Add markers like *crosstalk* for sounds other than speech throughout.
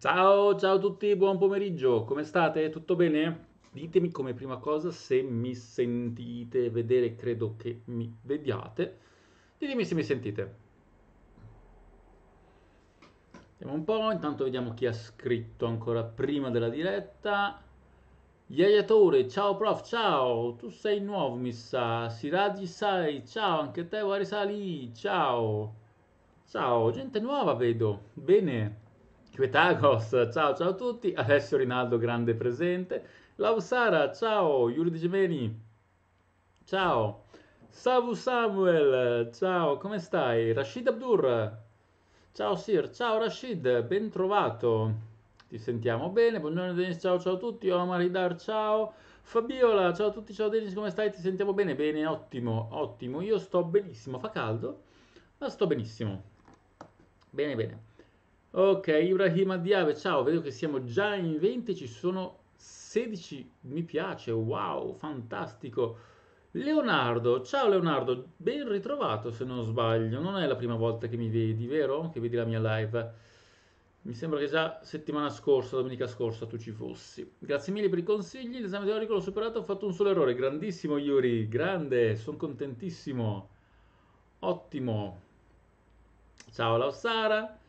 Ciao, ciao a tutti, buon pomeriggio, come state? Tutto bene? Ditemi come prima cosa se mi sentite vedere, credo che mi vediate. Ditemi se mi sentite. Vediamo un po', intanto vediamo chi ha scritto ancora prima della diretta. Yayatore, ciao prof, ciao, tu sei nuovo mi sa, Siraji sai, ciao, anche te Warisali, ciao. Ciao, gente nuova vedo, bene. Quetagos, ciao ciao a tutti, Alessio Rinaldo grande presente, Lausara, ciao, Yuri Di Gemeni, ciao, Savu Samuel, ciao, come stai? Rashid Abdur, ciao Sir, ciao Rashid, ben trovato, ti sentiamo bene, buongiorno Denis, ciao ciao a tutti, Omar Hidar, ciao, Fabiola, ciao a tutti, ciao Denis, come stai? Ti sentiamo bene? Bene, ottimo, ottimo, io sto benissimo, fa caldo, ma sto benissimo, bene bene. Ok, Ibrahim Diave, ciao, vedo che siamo già in 20, ci sono 16 mi piace, wow, fantastico. Leonardo, ciao Leonardo, ben ritrovato se non sbaglio, non è la prima volta che mi vedi, vero? Che vedi la mia live. Mi sembra che già settimana scorsa, domenica scorsa, tu ci fossi. Grazie mille per i consigli, l'esame teorico l'ho superato, ho fatto un solo errore. Grandissimo Yuri, grande, sono contentissimo. Ottimo. Ciao Lausara.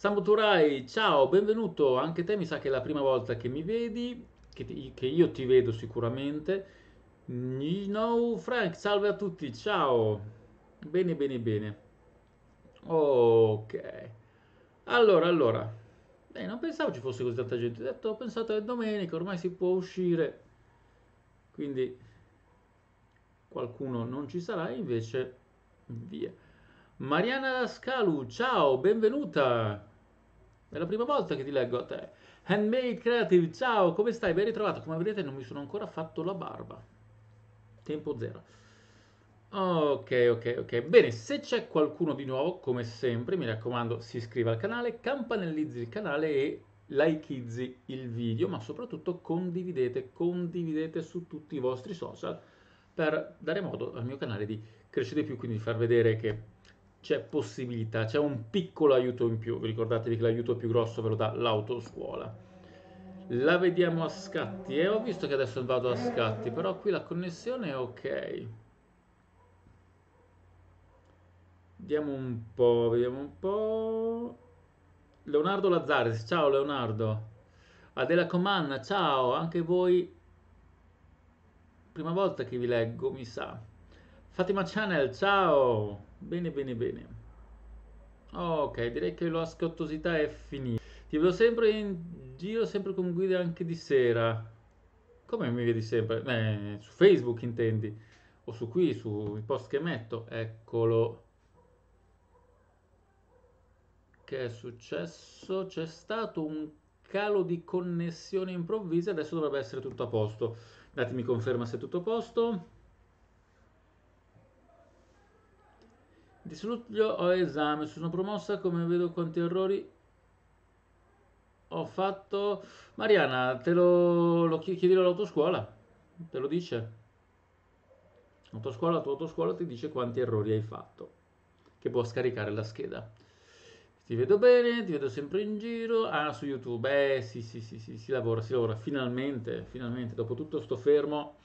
Sambuturai, ciao, benvenuto. Anche te mi sa che è la prima volta che mi vedi, che, ti- che io ti vedo sicuramente. Nino Frank, salve a tutti, ciao. Bene, bene, bene. Ok. Allora, allora. Beh, non pensavo ci fosse così tanta gente. Ho detto, ho pensato è domenica, ormai si può uscire. Quindi qualcuno non ci sarà, invece via. Mariana Scalu, ciao, benvenuta. È la prima volta che ti leggo a te. Handmade Creative, ciao, come stai? Ben ritrovato. Come vedete non mi sono ancora fatto la barba. Tempo zero. Ok, ok, ok. Bene, se c'è qualcuno di nuovo, come sempre, mi raccomando, si iscriva al canale, campanellizzi il canale e likeizzi il video, ma soprattutto condividete, condividete su tutti i vostri social per dare modo al mio canale di crescere di più, quindi far vedere che c'è possibilità, c'è un piccolo aiuto in più. Ricordatevi che l'aiuto più grosso ve lo dà l'autoscuola. La vediamo a scatti. E eh, ho visto che adesso vado a scatti, però qui la connessione è ok. Vediamo un po', vediamo un po'. Leonardo Lazzares, ciao Leonardo. Adela Comanna, ciao, anche voi. Prima volta che vi leggo, mi sa. Fatima Channel, ciao. Bene, bene, bene. Ok, direi che l'ascoltosità è finita. Ti vedo sempre in giro, sempre con guida anche di sera. Come mi vedi sempre? Eh, su Facebook intendi? O su qui, sui post che metto? Eccolo. Che è successo? C'è stato un calo di connessione improvvisa, adesso dovrebbe essere tutto a posto. Datemi conferma se è tutto a posto. Di luglio ho esame, sono promossa, come vedo quanti errori ho fatto. Mariana, te lo, lo chiedi all'autoscuola, te lo dice. L'autoscuola, la tua autoscuola ti dice quanti errori hai fatto, che può scaricare la scheda. Ti vedo bene, ti vedo sempre in giro. Ah, su YouTube, eh sì, sì, sì, sì, si lavora, si lavora. Finalmente, finalmente, dopo tutto sto fermo,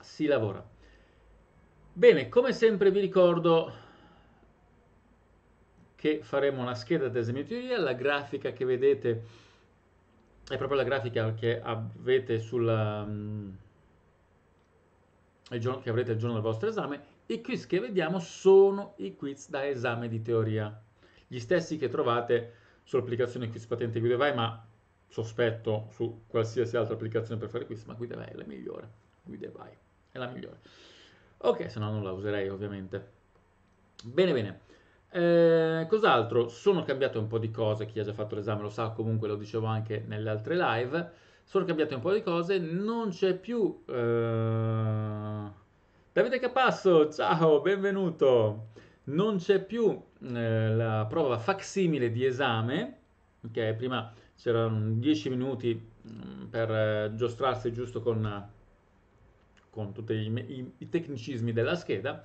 si lavora. Bene, come sempre vi ricordo che faremo una scheda di esemioteoria, la grafica che vedete è proprio la grafica che avete sulla, giorno, che avrete il giorno del vostro esame. I quiz che vediamo sono i quiz da esame di teoria, gli stessi che trovate sull'applicazione Quiz Patente Guida Vai, ma sospetto su qualsiasi altra applicazione per fare quiz, ma Guida Vai è la migliore. Guida Vai è la migliore. Ok, se no non la userei ovviamente. Bene, bene. Eh, cos'altro? Sono cambiate un po' di cose, chi ha già fatto l'esame lo sa, comunque lo dicevo anche nelle altre live. Sono cambiate un po' di cose, non c'è più... Eh... Davide Capasso, ciao, benvenuto! Non c'è più eh, la prova facsimile di esame, ok? Prima c'erano 10 minuti mh, mm, per eh, giostrarsi giusto con con tutti i, i, i tecnicismi della scheda,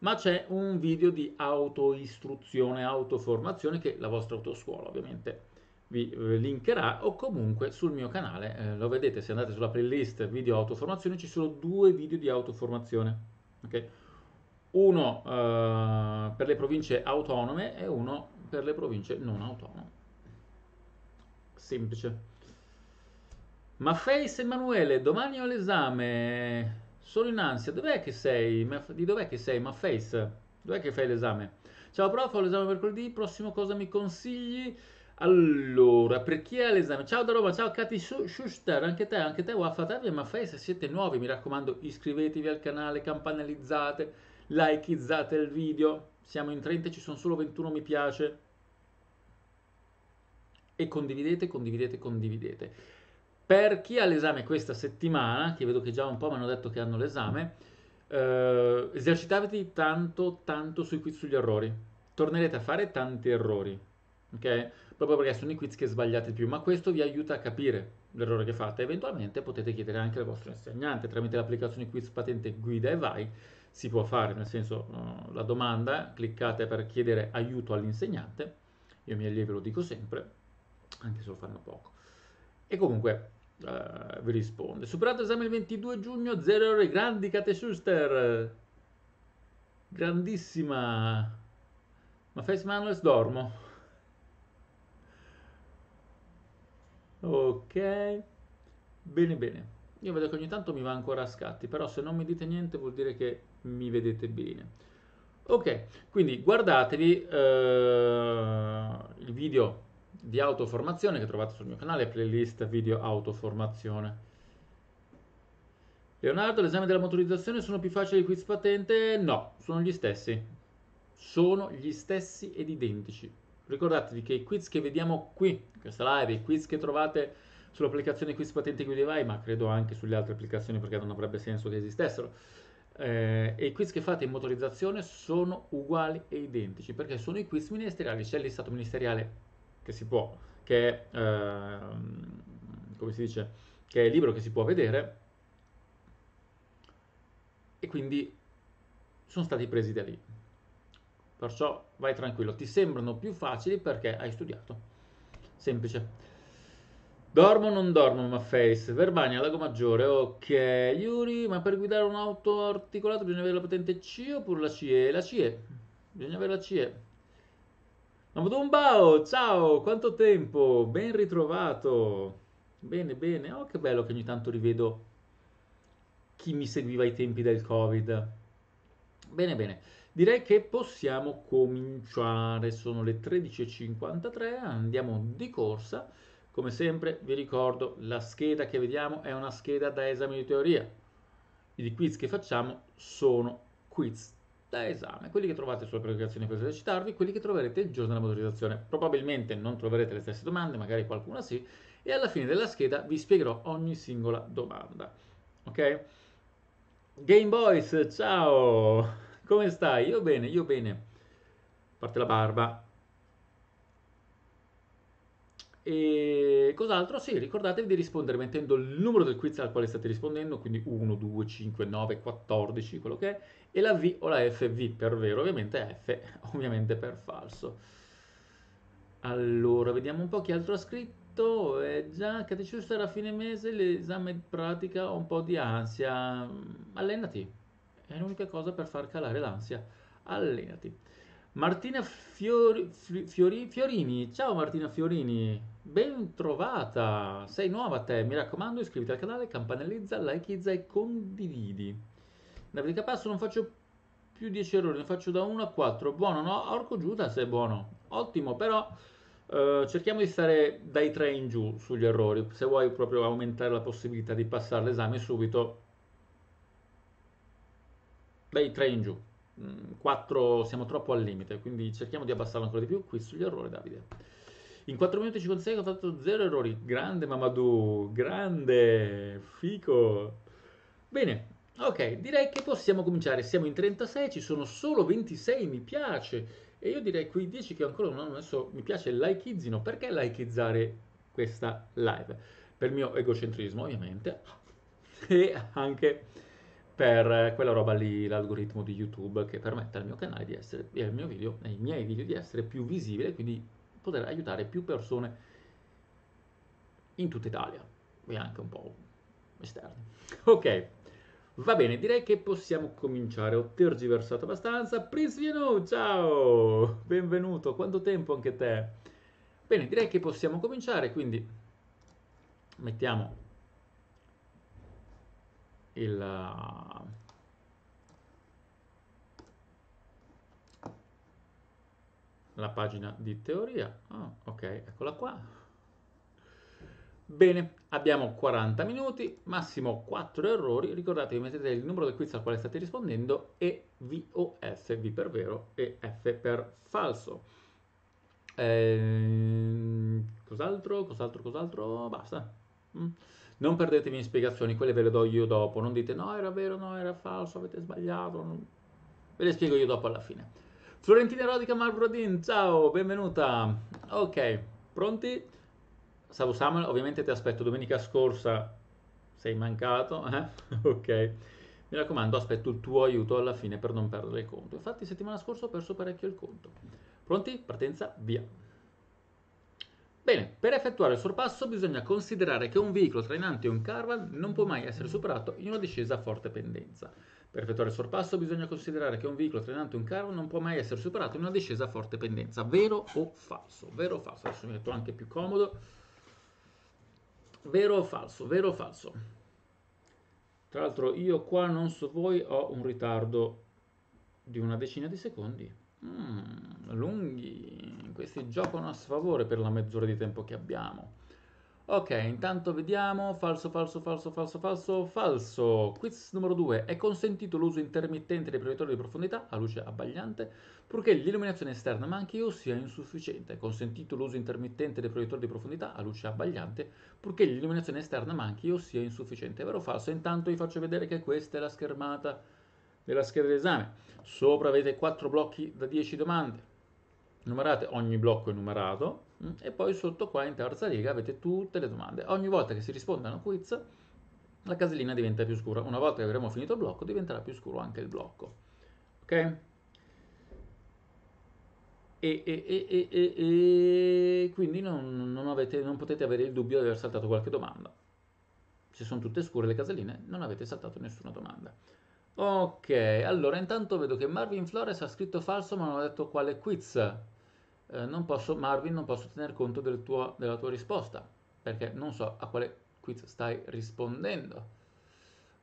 ma c'è un video di autoistruzione, autoformazione che la vostra autoscuola ovviamente vi eh, linkerà o comunque sul mio canale, eh, lo vedete se andate sulla playlist video autoformazione ci sono due video di autoformazione, ok? Uno eh, per le province autonome e uno per le province non autonome. Semplice. Ma Face Emanuele, domani ho l'esame, sono in ansia, dov'è che sei? Di dov'è che sei? Ma Face, dov'è che fai l'esame? Ciao prof, ho l'esame mercoledì, prossimo cosa mi consigli? Allora, per chi ha l'esame? Ciao da Roma, ciao Katy Schuster, anche te, anche te, Waffatavi, ma fai se siete nuovi, mi raccomando, iscrivetevi al canale, campanellizzate, likeizzate il video, siamo in 30, ci sono solo 21 mi piace, e condividete, condividete, condividete. Per chi ha l'esame questa settimana, che vedo che già un po' mi hanno detto che hanno l'esame, eh, esercitatevi tanto, tanto sui quiz sugli errori. Tornerete a fare tanti errori, ok? proprio perché sono i quiz che sbagliate più, ma questo vi aiuta a capire l'errore che fate. Eventualmente potete chiedere anche al vostro insegnante tramite l'applicazione quiz patente guida e vai, si può fare, nel senso uh, la domanda, cliccate per chiedere aiuto all'insegnante, io ai miei allievi lo dico sempre, anche se lo fanno poco. E comunque uh, vi risponde. Superato l'esame il 22 giugno, 0 ore, grandi Kate Schuster, grandissima, ma Face Manuels dormo. Ok, bene bene. Io vedo che ogni tanto mi va ancora a scatti, però se non mi dite niente vuol dire che mi vedete bene. Ok, quindi guardatevi eh, il video di autoformazione che trovate sul mio canale, playlist video autoformazione. Leonardo, l'esame della motorizzazione sono più facili di quiz patente? No, sono gli stessi. Sono gli stessi ed identici. Ricordatevi che i quiz che vediamo qui, in questa live, i quiz che trovate sull'applicazione Quiz Patente Guidevai, ma credo anche sulle altre applicazioni perché non avrebbe senso che esistessero, eh, e i quiz che fate in motorizzazione sono uguali e identici perché sono i quiz ministeriali, c'è il stato ministeriale che si può, che è, eh, come si dice, che è libero, che si può vedere e quindi sono stati presi da lì. Perciò vai tranquillo, ti sembrano più facili perché hai studiato. Semplice. Dormo o non dormo, ma face. Verbania, Lago Maggiore, ok. Yuri, ma per guidare un'auto articolata bisogna avere la patente C oppure la CE? La CE. Bisogna avere la CE. Mamodumbao, ciao, quanto tempo, ben ritrovato. Bene, bene. Oh, che bello che ogni tanto rivedo chi mi seguiva ai tempi del Covid. Bene, bene. Direi che possiamo cominciare, sono le 13.53, andiamo di corsa. Come sempre vi ricordo, la scheda che vediamo è una scheda da esame di teoria. I quiz che facciamo sono quiz da esame, quelli che trovate sulle preoccupazioni per esercitarvi, quelli che troverete il giorno della motorizzazione. Probabilmente non troverete le stesse domande, magari qualcuna sì, e alla fine della scheda vi spiegherò ogni singola domanda. Ok? Game Boys, ciao! Come stai? Io bene, io bene. A parte la barba. E cos'altro? Sì, ricordatevi di rispondere mettendo il numero del quiz al quale state rispondendo, quindi 1, 2, 5, 9, 14, quello che è, e la V o la FV per vero, ovviamente F, *laughs* ovviamente per falso. Allora, vediamo un po' chi altro ha scritto. Eh, già, catecista era a fine mese, l'esame pratica ho un po' di ansia. Allenati, è l'unica cosa per far calare l'ansia. Allenati. Martina Fiori, Fiori, Fiorini, ciao Martina Fiorini, ben trovata, sei nuova te, mi raccomando iscriviti al canale, campanellizza, likeizza e condividi. Naviga passo non faccio più 10 errori, ne faccio da 1 a 4, buono no? Orco Giuda se è buono, ottimo, però eh, cerchiamo di stare dai 3 in giù sugli errori, se vuoi proprio aumentare la possibilità di passare l'esame subito dai 3 in giù. 4 mm, siamo troppo al limite, quindi cerchiamo di abbassarlo ancora di più. Qui sugli errori, Davide. In 4 minuti e 56 ho fatto 0 errori. Grande Mamadou, grande, fico. Bene, ok, direi che possiamo cominciare. Siamo in 36, ci sono solo 26 mi piace. E io direi quei 10 che ancora non hanno messo mi piace, likeizzino. Perché likeizzare questa live? Per il mio egocentrismo, ovviamente. *laughs* E anche per quella roba lì, l'algoritmo di YouTube che permette al mio canale di essere, e al mio video, ai miei video di essere più visibile, quindi poter aiutare più persone in tutta Italia e anche un po' esterni. *laughs* Ok, va bene, direi che possiamo cominciare. Ho tergiversato abbastanza. Prince Vienu, ciao! Benvenuto, quanto tempo anche te? Bene, direi che possiamo cominciare, quindi mettiamo il... la pagina di teoria. Oh, ok, eccola qua. Bene, abbiamo 40 minuti, massimo 4 errori. Ricordatevi, mettete il numero del quiz al quale state rispondendo e VOF, V per vero e F per falso. Ehm, cos'altro? Cos'altro? Cos'altro? Basta. Mm. Non perdetevi in spiegazioni, quelle ve le do io dopo. Non dite no, era vero, no, era falso, avete sbagliato. Ve le spiego io dopo alla fine. Florentina Rodica Malbrodin, ciao, benvenuta. Ok, pronti? Salvo Samuel, ovviamente ti aspetto domenica scorsa, sei mancato, eh? *laughs* ok. Mi raccomando, aspetto il tuo aiuto alla fine per non perdere il conto. Infatti settimana scorsa ho perso parecchio il conto. Pronti? Partenza, via. Bene, per effettuare il sorpasso bisogna considerare che un veicolo trainante o un caravan non può mai essere superato in una discesa a forte pendenza. Per effettuare il sorpasso bisogna considerare che un veicolo trainante o un caravan non può mai essere superato in una discesa a forte pendenza. Vero o falso? Vero o falso? Adesso mi metto anche più comodo. Vero o falso? Vero o falso? Tra l'altro io qua, non so voi, ho un ritardo di una decina di secondi. Mm, lunghi. Questi giocano a sfavore per la mezz'ora di tempo che abbiamo. Ok, intanto vediamo. Falso, falso, falso, falso, falso, falso. Quiz numero 2. È consentito l'uso intermittente dei proiettori di profondità a luce abbagliante purché l'illuminazione esterna manchi o sia insufficiente. È consentito l'uso intermittente dei proiettori di profondità a luce abbagliante purché l'illuminazione esterna manchi o sia insufficiente. È vero o falso? Intanto vi faccio vedere che questa è la schermata della scheda d'esame. Sopra avete 4 blocchi da 10 domande. Numerate, ogni blocco è numerato? E poi sotto qua in terza riga avete tutte le domande. Ogni volta che si risponde a una quiz la casellina diventa più scura. Una volta che avremo finito il blocco diventerà più scuro anche il blocco. Ok? E, e, e, e quindi non, non, avete, non potete avere il dubbio di aver saltato qualche domanda. Se sono tutte scure le caselline, non avete saltato nessuna domanda. Ok, allora intanto vedo che Marvin Flores ha scritto falso ma non ha detto quale quiz eh, non posso, Marvin, non posso tener conto del tuo, della tua risposta, perché non so a quale quiz stai rispondendo.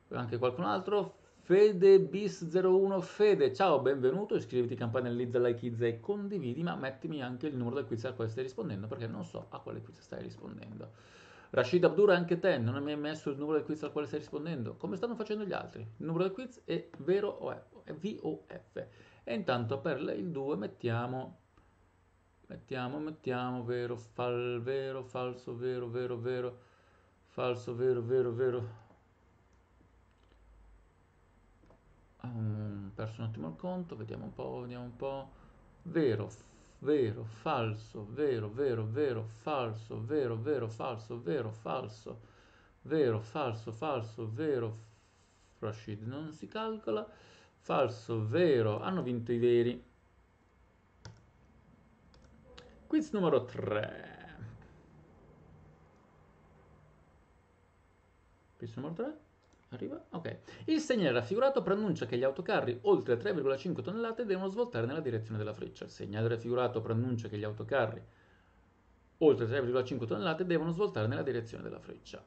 Anche qualcun altro? FedeBis01 Fede, ciao, benvenuto, iscriviti, campanellizza, likeizza e condividi, ma mettimi anche il numero del quiz al quale stai rispondendo, perché non so a quale quiz stai rispondendo. Rashid Abdur, anche te, non mi hai messo il numero del quiz al quale stai rispondendo, come stanno facendo gli altri? Il numero del quiz è vero o è VOF. E intanto per il 2 mettiamo Mettiamo, mettiamo, vero, fal, vero, falso, vero, vero, vero, falso, vero, vero, vero. Um, perso un attimo il conto, vediamo un po', vediamo un po'. Vero, vero, falso, vero, vero, vero, falso, vero, vero, falso, vero, falso, vero, falso, falso, vero, Rashid non si calcola, falso, vero, hanno vinto i veri. Quiz numero 3. Quiz numero 3. Arriva? Ok. Il segnale raffigurato preannuncia che gli autocarri oltre 3,5 tonnellate devono svoltare nella direzione della freccia. Il segnale raffigurato preannuncia che gli autocarri oltre 3,5 tonnellate devono svoltare nella direzione della freccia.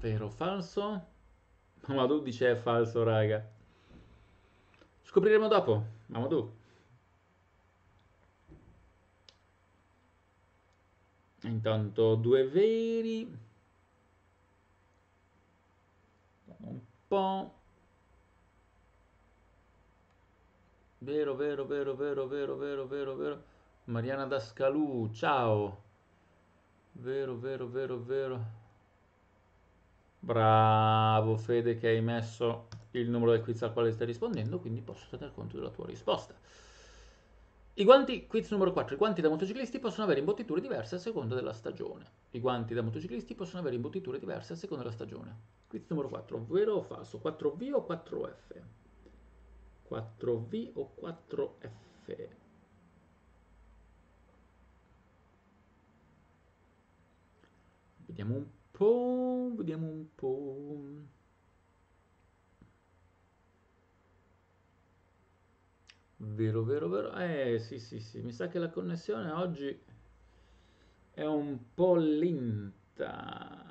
Vero o falso? Mamadou dice è falso, raga. Scopriremo dopo. Mamadou. Intanto due veri. Un po'. Vero, vero, vero, vero, vero, vero, vero, vero. Mariana Dascalù, ciao. Vero, vero, vero, vero. Bravo Fede che hai messo il numero del quiz al quale stai rispondendo, quindi posso tener conto della tua risposta. I guanti, quiz numero 4, i guanti da motociclisti possono avere imbottiture diverse a seconda della stagione. I guanti da motociclisti possono avere imbottiture diverse a seconda della stagione. Quiz numero 4, vero o falso? 4V o 4F? 4V o 4F? Vediamo un po', vediamo un po'. Vero, vero, vero. Eh, sì, sì, sì. Mi sa che la connessione oggi è un po' lenta.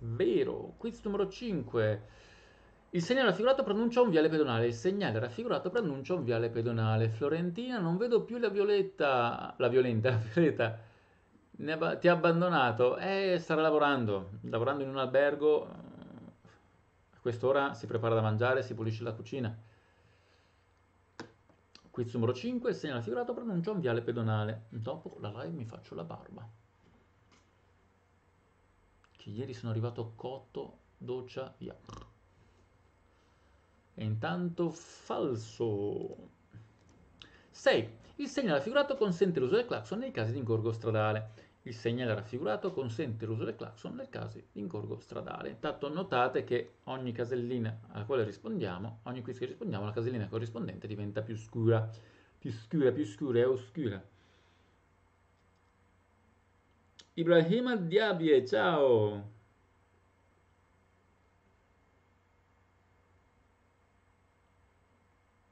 Vero. Quiz numero 5. Il segnale raffigurato pronuncia un viale pedonale. Il segnale raffigurato pronuncia un viale pedonale. Florentina, non vedo più la violetta. La violenta, *laughs* la violetta. Ab- ti ha abbandonato. Eh, starà lavorando. Lavorando in un albergo. Quest'ora si prepara da mangiare, si pulisce la cucina. Quiz numero 5. Il segnale raffigurato pronuncia un viale pedonale. Dopo la live mi faccio la barba. Che ieri sono arrivato cotto, doccia, via. E intanto falso. 6. Il segnale raffigurato consente l'uso del clacson nei casi di ingorgo stradale. Il segnale raffigurato consente l'uso del clacson nei casi di ingorgo stradale. Intanto notate che ogni casellina alla quale rispondiamo, ogni quiz che rispondiamo, la casellina corrispondente diventa più scura, più scura, più scura e oscura. Ibrahim Diabie, ciao!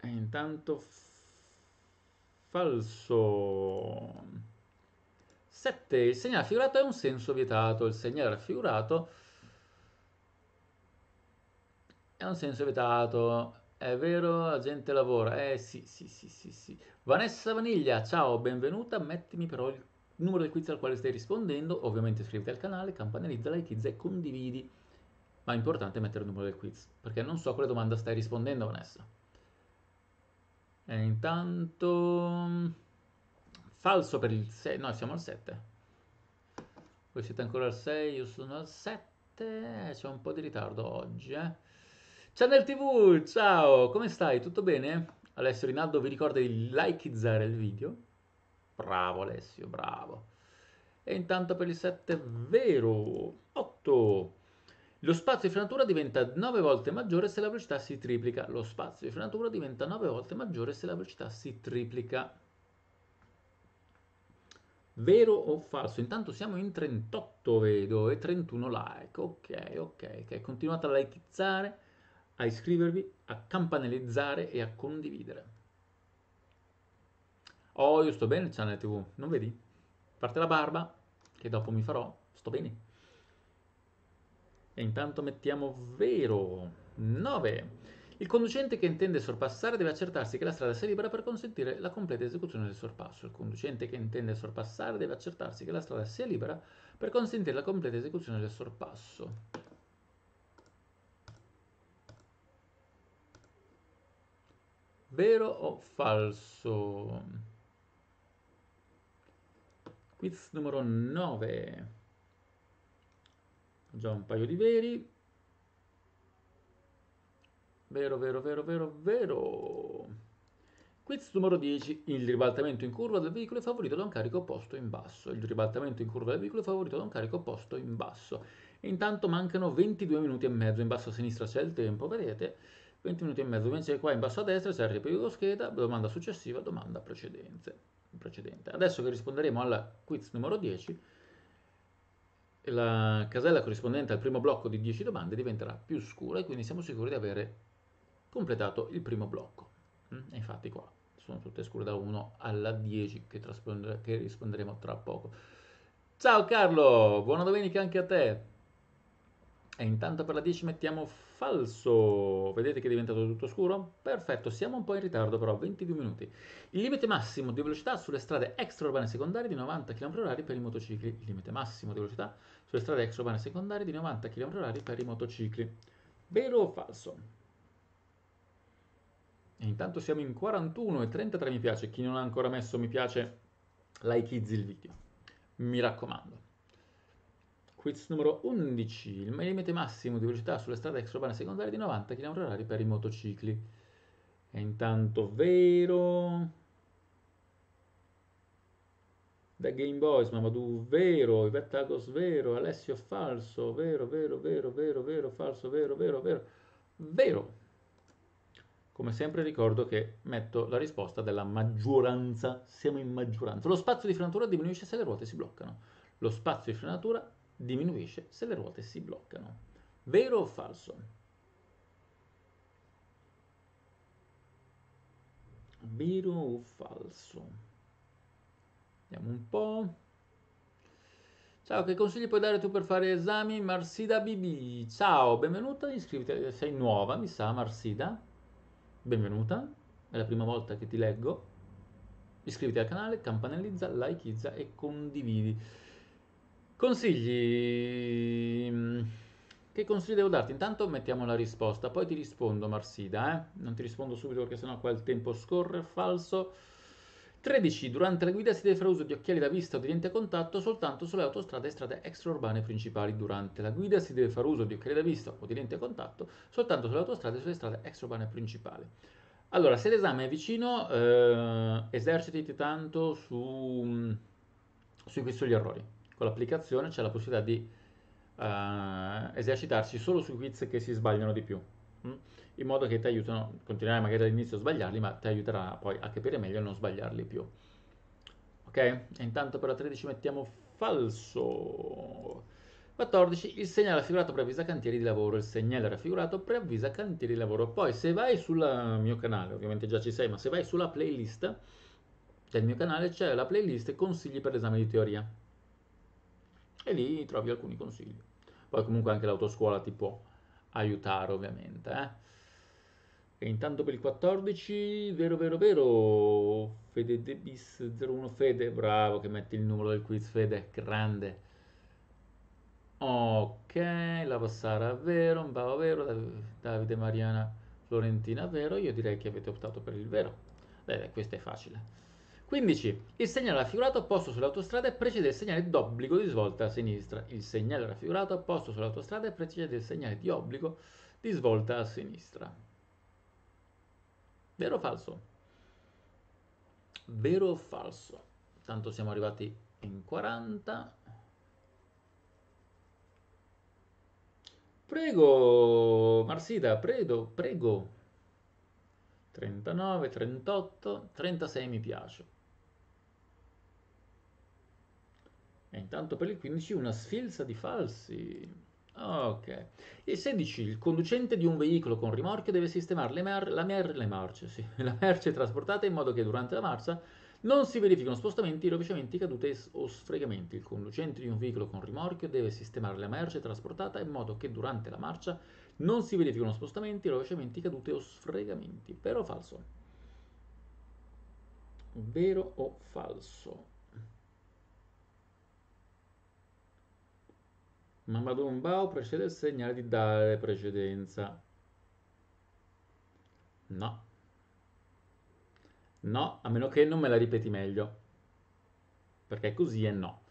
E intanto falso. 7. Il segnale raffigurato è un senso vietato. Il segnale raffigurato è un senso vietato. È vero, la gente lavora. Eh sì, sì, sì, sì, sì. Vanessa Vaniglia, ciao, benvenuta. Mettimi però il numero del quiz al quale stai rispondendo. Ovviamente iscriviti al canale, campanellizza, like e condividi. Ma è importante mettere il numero del quiz, perché non so a quale domanda stai rispondendo, Vanessa. E intanto falso per il 6, no siamo al 7. Voi siete ancora al 6, io sono al 7, c'è un po' di ritardo oggi. Eh? Channel TV, ciao, come stai? Tutto bene? Alessio Rinaldo vi ricorda di likeizzare il video. Bravo Alessio, bravo. E intanto per il 7, vero, 8. Lo spazio di frenatura diventa 9 volte maggiore se la velocità si triplica. Lo spazio di frenatura diventa 9 volte maggiore se la velocità si triplica. Vero o falso? Intanto siamo in 38, vedo, e 31 like. Ok, ok, ok. Continuate a likeizzare, a iscrivervi, a campanellizzare e a condividere. Oh, io sto bene, channel TV, non vedi? Parte la barba, che dopo mi farò, sto bene. E intanto mettiamo vero. 9. Il conducente che intende sorpassare deve accertarsi che la strada sia libera per consentire la completa esecuzione del sorpasso. Il conducente che intende sorpassare deve accertarsi che la strada sia libera per consentire la completa esecuzione del sorpasso. Vero o falso? Quiz numero 9 già un paio di veri. Vero, vero, vero, vero, vero. Quiz numero 10. Il ribaltamento in curva del veicolo è favorito da un carico opposto in basso. Il ribaltamento in curva del veicolo è favorito da un carico opposto in basso. E intanto mancano 22 minuti e mezzo. In basso a sinistra c'è il tempo, vedete? 20 minuti e mezzo. Invece qua in basso a destra c'è il ripiego scheda, domanda successiva, domanda precedente. Adesso che risponderemo al quiz numero 10, la casella corrispondente al primo blocco di 10 domande diventerà più scura e quindi siamo sicuri di avere completato il primo blocco. Mm? E infatti qua sono tutte scure da 1 alla 10 che, che risponderemo tra poco. Ciao Carlo, buona domenica anche a te. E intanto per la 10 mettiamo falso. Vedete che è diventato tutto scuro? Perfetto, siamo un po' in ritardo però, 22 minuti. Il limite massimo di velocità sulle strade extraurbane secondarie di 90 km/h per i motocicli. Il limite massimo di velocità sulle strade extraurbane secondarie di 90 km/h per i motocicli. Vero o falso? E intanto siamo in 41 e 33 mi piace. Chi non ha ancora messo mi piace, likeizzi il video. Mi raccomando. Quiz numero 11. Il limite massimo di velocità sulle strade extraurbane secondarie di 90 km/h per i motocicli. E intanto vero. Da Game Boys, Mamadou, vero, Ivetta Agos, vero, Alessio, falso, vero, vero, vero, vero, vero, falso, vero, vero, vero, vero. Come sempre ricordo che metto la risposta della maggioranza, siamo in maggioranza. Lo spazio di frenatura diminuisce se le ruote si bloccano. Lo spazio di frenatura diminuisce se le ruote si bloccano. Vero o falso? Vero o falso? Vediamo un po'. Ciao, che consigli puoi dare tu per fare esami? Marsida BB. Ciao, benvenuta, iscriviti, sei nuova, mi sa, Marsida benvenuta, è la prima volta che ti leggo. Iscriviti al canale, campanellizza, likeizza e condividi. Consigli. Mm, che consigli devo darti? Intanto mettiamo la risposta, poi ti rispondo Marsida, eh? Non ti rispondo subito perché sennò qua il tempo scorre, falso. 13. Durante la guida si deve fare uso di occhiali da vista o di lenti a contatto soltanto sulle autostrade e strade extraurbane principali. Durante la guida si deve fare uso di occhiali da vista o di lenti a contatto soltanto sulle autostrade e sulle strade extraurbane principali. Allora, se l'esame è vicino, eh, esercitati tanto su, mm, sui quiz sugli errori. Con l'applicazione c'è la possibilità di eh, esercitarsi solo sui quiz che si sbagliano di più. Mm? In modo che ti aiutano, continuerai magari all'inizio a sbagliarli, ma ti aiuterà poi a capire meglio e non sbagliarli più. Ok? E intanto per la 13 mettiamo falso. 14. Il segnale raffigurato preavvisa cantieri di lavoro. Il segnale raffigurato preavvisa cantieri di lavoro. Poi se vai sul mio canale, ovviamente già ci sei, ma se vai sulla playlist del mio canale c'è la playlist consigli per l'esame di teoria. E lì trovi alcuni consigli. Poi comunque anche l'autoscuola ti può aiutare ovviamente. Eh? E intanto per il 14, vero vero vero, Fede Debis 01 Fede, bravo che metti il numero del quiz Fede, grande. Ok, la Vassara vero, Mbava vero, Davide Mariana Florentina vero, io direi che avete optato per il vero. Beh, questo è facile. 15. Il segnale raffigurato posto sulle autostrade precede il segnale d'obbligo di svolta a sinistra. Il segnale raffigurato posto sulle autostrade precede il segnale di obbligo di svolta a sinistra. Vero o falso? Vero o falso? Tanto siamo arrivati in 40. Prego, Marsida, prego, prego. 39, 38, 36 mi piace. E intanto per il 15 una sfilza di falsi. Ok. E 16. Il conducente di un veicolo con rimorchio deve sistemare le, mer- la, mer- marce, sì. *laughs* la merce trasportata in modo che durante la marcia non si verifichino spostamenti, rovesciamenti, cadute o sfregamenti. Il conducente di un veicolo con rimorchio deve sistemare la merce trasportata in modo che durante la marcia non si verifichino spostamenti, rovesciamenti, cadute o sfregamenti. Vero o falso? Vero o falso? Mamadou Mbao precede il segnale di dare precedenza. No. No, a meno che non me la ripeti meglio. Perché così è no.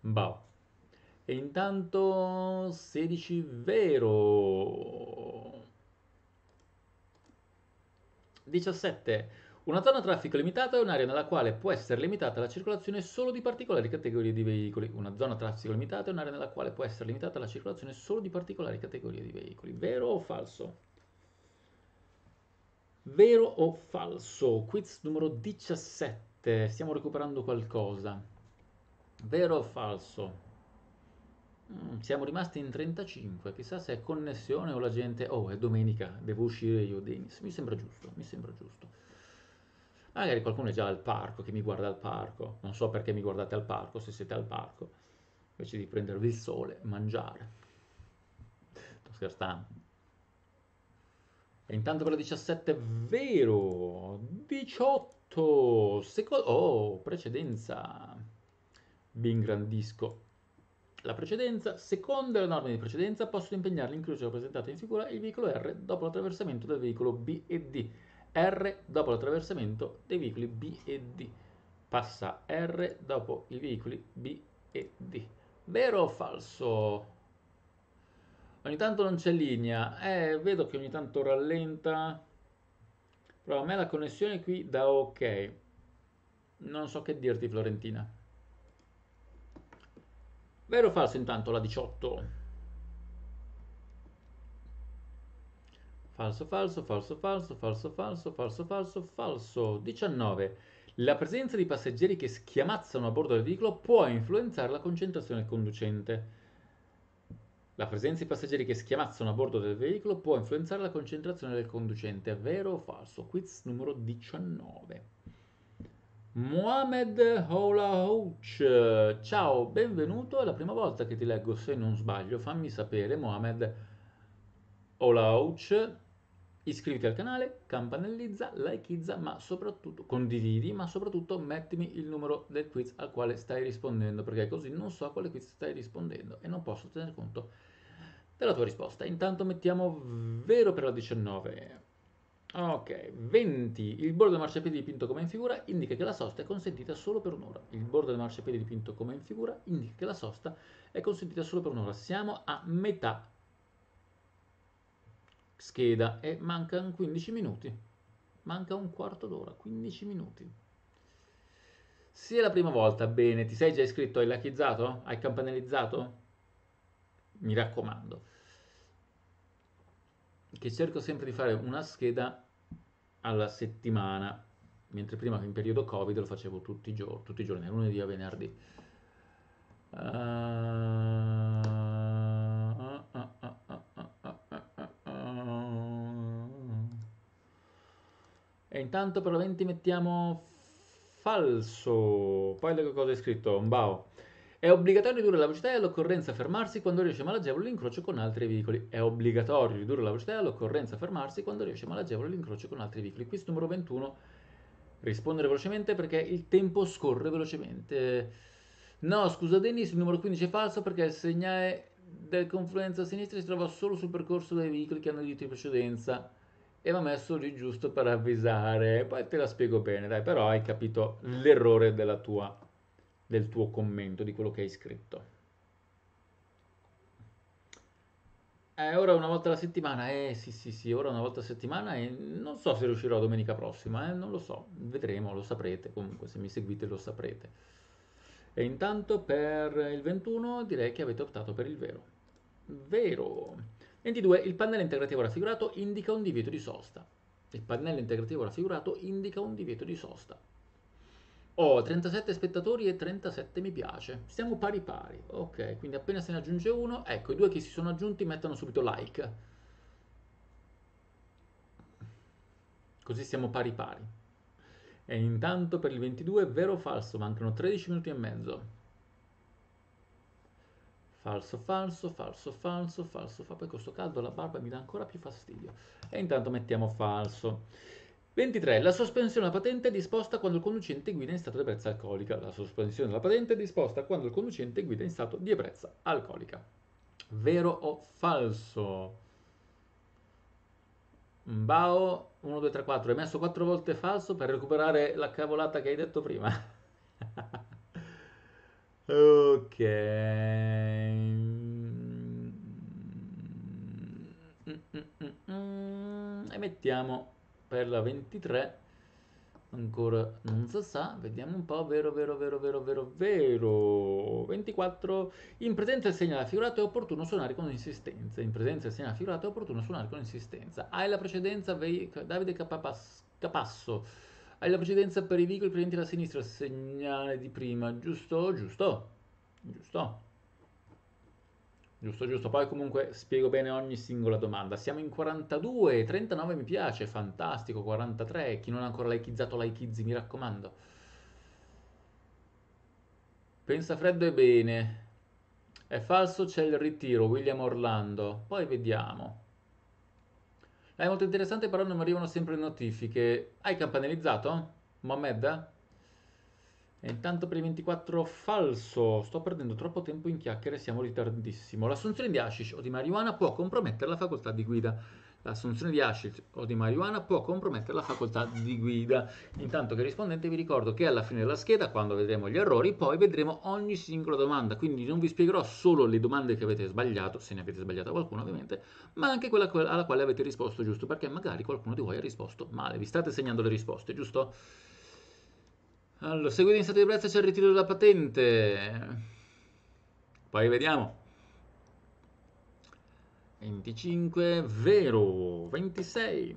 Mbao. E intanto 16 vero. 17. Una zona a traffico limitato è un'area nella quale può essere limitata la circolazione solo di particolari categorie di veicoli. Una zona a traffico limitato è un'area nella quale può essere limitata la circolazione solo di particolari categorie di veicoli. Vero o falso? Vero o falso? Quiz numero 17. Stiamo recuperando qualcosa. Vero o falso? Mm, siamo rimasti in 35. Chissà se è connessione o la gente... Oh, è domenica, devo uscire io, Denis. Mi sembra giusto, mi sembra giusto. Magari qualcuno è già al parco, che mi guarda al parco. Non so perché mi guardate al parco, se siete al parco, invece di prendervi il sole mangiare. Sto scherzando. E intanto per la 17, vero, 18, secondo, oh, precedenza, vi ingrandisco. La precedenza, secondo le norme di precedenza, possono impegnare l'incrocio rappresentato in figura il veicolo R dopo l'attraversamento del veicolo B e D R dopo l'attraversamento dei veicoli B e D. Passa R dopo i veicoli B e D. Vero o falso? Ogni tanto non c'è linea. Eh, vedo che ogni tanto rallenta. Però a me la connessione qui da ok. Non so che dirti Florentina. Vero o falso intanto la 18? Falso, falso, falso, falso, falso, falso, falso, falso, falso. 19. La presenza di passeggeri che schiamazzano a bordo del veicolo può influenzare la concentrazione del conducente. La presenza di passeggeri che schiamazzano a bordo del veicolo può influenzare la concentrazione del conducente. Vero o falso? Quiz numero 19. Mohamed Houlahouch, ciao, benvenuto, è la prima volta che ti leggo se non sbaglio, fammi sapere Mohamed Houlahouch iscriviti al canale, campanellizza, likeizza, ma soprattutto condividi, ma soprattutto mettimi il numero del quiz al quale stai rispondendo, perché così non so a quale quiz stai rispondendo e non posso tenere conto della tua risposta. Intanto mettiamo vero per la 19. Ok, 20. Il bordo del marciapiede dipinto come in figura indica che la sosta è consentita solo per un'ora. Il bordo del marciapiede dipinto come in figura indica che la sosta è consentita solo per un'ora. Siamo a metà scheda e mancano 15 minuti. Manca un quarto d'ora, 15 minuti. Se è la prima volta, bene, ti sei già iscritto, hai lachizzato? Hai campanellizzato? Mi raccomando. Che cerco sempre di fare una scheda alla settimana, mentre prima in periodo Covid lo facevo tutti i giorni, tutti i giorni, lunedì a venerdì. Uh, E intanto per la 20 mettiamo falso. Poi leggo cosa è scritto. Bao. È obbligatorio ridurre la velocità e all'occorrenza fermarsi quando riesce malagevole l'incrocio con altri veicoli. È obbligatorio ridurre la velocità e all'occorrenza fermarsi quando riesce malagevole l'incrocio con altri veicoli. Quiz numero 21. Rispondere velocemente perché il tempo scorre velocemente. No, scusa Dennis, il numero 15 è falso perché il segnale del confluenza a sinistra si trova solo sul percorso dei veicoli che hanno diritto di precedenza e va messo lì giusto per avvisare. Poi te la spiego bene, dai, però hai capito l'errore tua, del tuo commento, di quello che hai scritto. Eh, ora una volta alla settimana, eh sì sì sì, ora una volta a settimana e non so se riuscirò domenica prossima, eh, non lo so, vedremo, lo saprete, comunque se mi seguite lo saprete. E intanto per il 21 direi che avete optato per il vero. Vero. 22. Il pannello integrativo raffigurato indica un divieto di sosta. Il pannello integrativo raffigurato indica un divieto di sosta. Ho 37 spettatori e 37 mi piace. Siamo pari pari. Ok, quindi appena se ne aggiunge uno, ecco, i due che si sono aggiunti mettono subito like. Così siamo pari pari. E intanto per il 22, vero o falso, mancano 13 minuti e mezzo. Falso, falso, falso, falso, falso, fa poi questo caldo la barba mi dà ancora più fastidio. E intanto mettiamo falso. 23. La sospensione della patente è disposta quando il conducente guida in stato di ebbrezza alcolica. La sospensione della patente è disposta quando il conducente guida in stato di ebbrezza alcolica. Vero o falso? Bao 1, 2, 3, 4. Hai messo 4 volte falso per recuperare la cavolata che hai detto prima. *laughs* Ok. E mettiamo per la 23. Ancora non si sa, vediamo un po', vero, vero, vero, vero, vero, vero. 24. In presenza del segnale figurato è opportuno suonare con insistenza. In presenza del segnale figurato è opportuno suonare con insistenza. Hai la precedenza, Davide Capasso. Hai la precedenza per i veicoli presenti alla sinistra, segnale di prima, giusto? Giusto. Giusto. Giusto, giusto. Poi comunque spiego bene ogni singola domanda. Siamo in 42, 39 mi piace, fantastico, 43. Chi non ha ancora likeizzato, likeizzi, mi raccomando. Pensa freddo e bene. È falso, c'è il ritiro, William Orlando. Poi vediamo. È molto interessante, però non mi arrivano sempre notifiche. Hai campanellizzato? Mohamed? E intanto per i 24 falso. Sto perdendo troppo tempo in chiacchiere, siamo ritardissimo. L'assunzione di hashish o di marijuana può compromettere la facoltà di guida. L'assunzione di hashish o di marijuana può compromettere la facoltà di guida. Intanto che rispondente vi ricordo che alla fine della scheda, quando vedremo gli errori, poi vedremo ogni singola domanda. Quindi non vi spiegherò solo le domande che avete sbagliato, se ne avete sbagliata qualcuno ovviamente, ma anche quella alla quale avete risposto giusto, perché magari qualcuno di voi ha risposto male. Vi state segnando le risposte, giusto? Allora, seguito in stato di ebbrezza c'è il ritiro della patente. Poi vediamo. 25, vero, 26.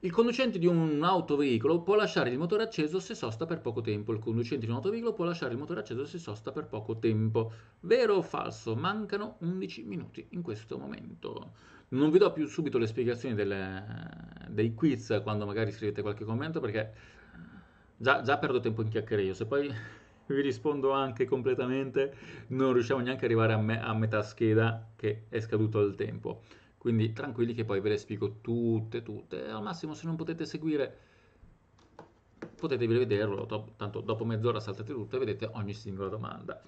Il conducente di un autoveicolo può lasciare il motore acceso se sosta per poco tempo. Il conducente di un autoveicolo può lasciare il motore acceso se sosta per poco tempo. Vero o falso? Mancano 11 minuti in questo momento. Non vi do più subito le spiegazioni delle, dei quiz quando magari scrivete qualche commento perché già, già perdo tempo in chiacchiere io. Se poi vi rispondo anche completamente, non riusciamo neanche ad arrivare a, me, a metà scheda che è scaduto il tempo. Quindi tranquilli che poi ve le spiego tutte, tutte. Al massimo se non potete seguire, potete vederlo, tanto dopo mezz'ora saltate tutto e vedete ogni singola domanda.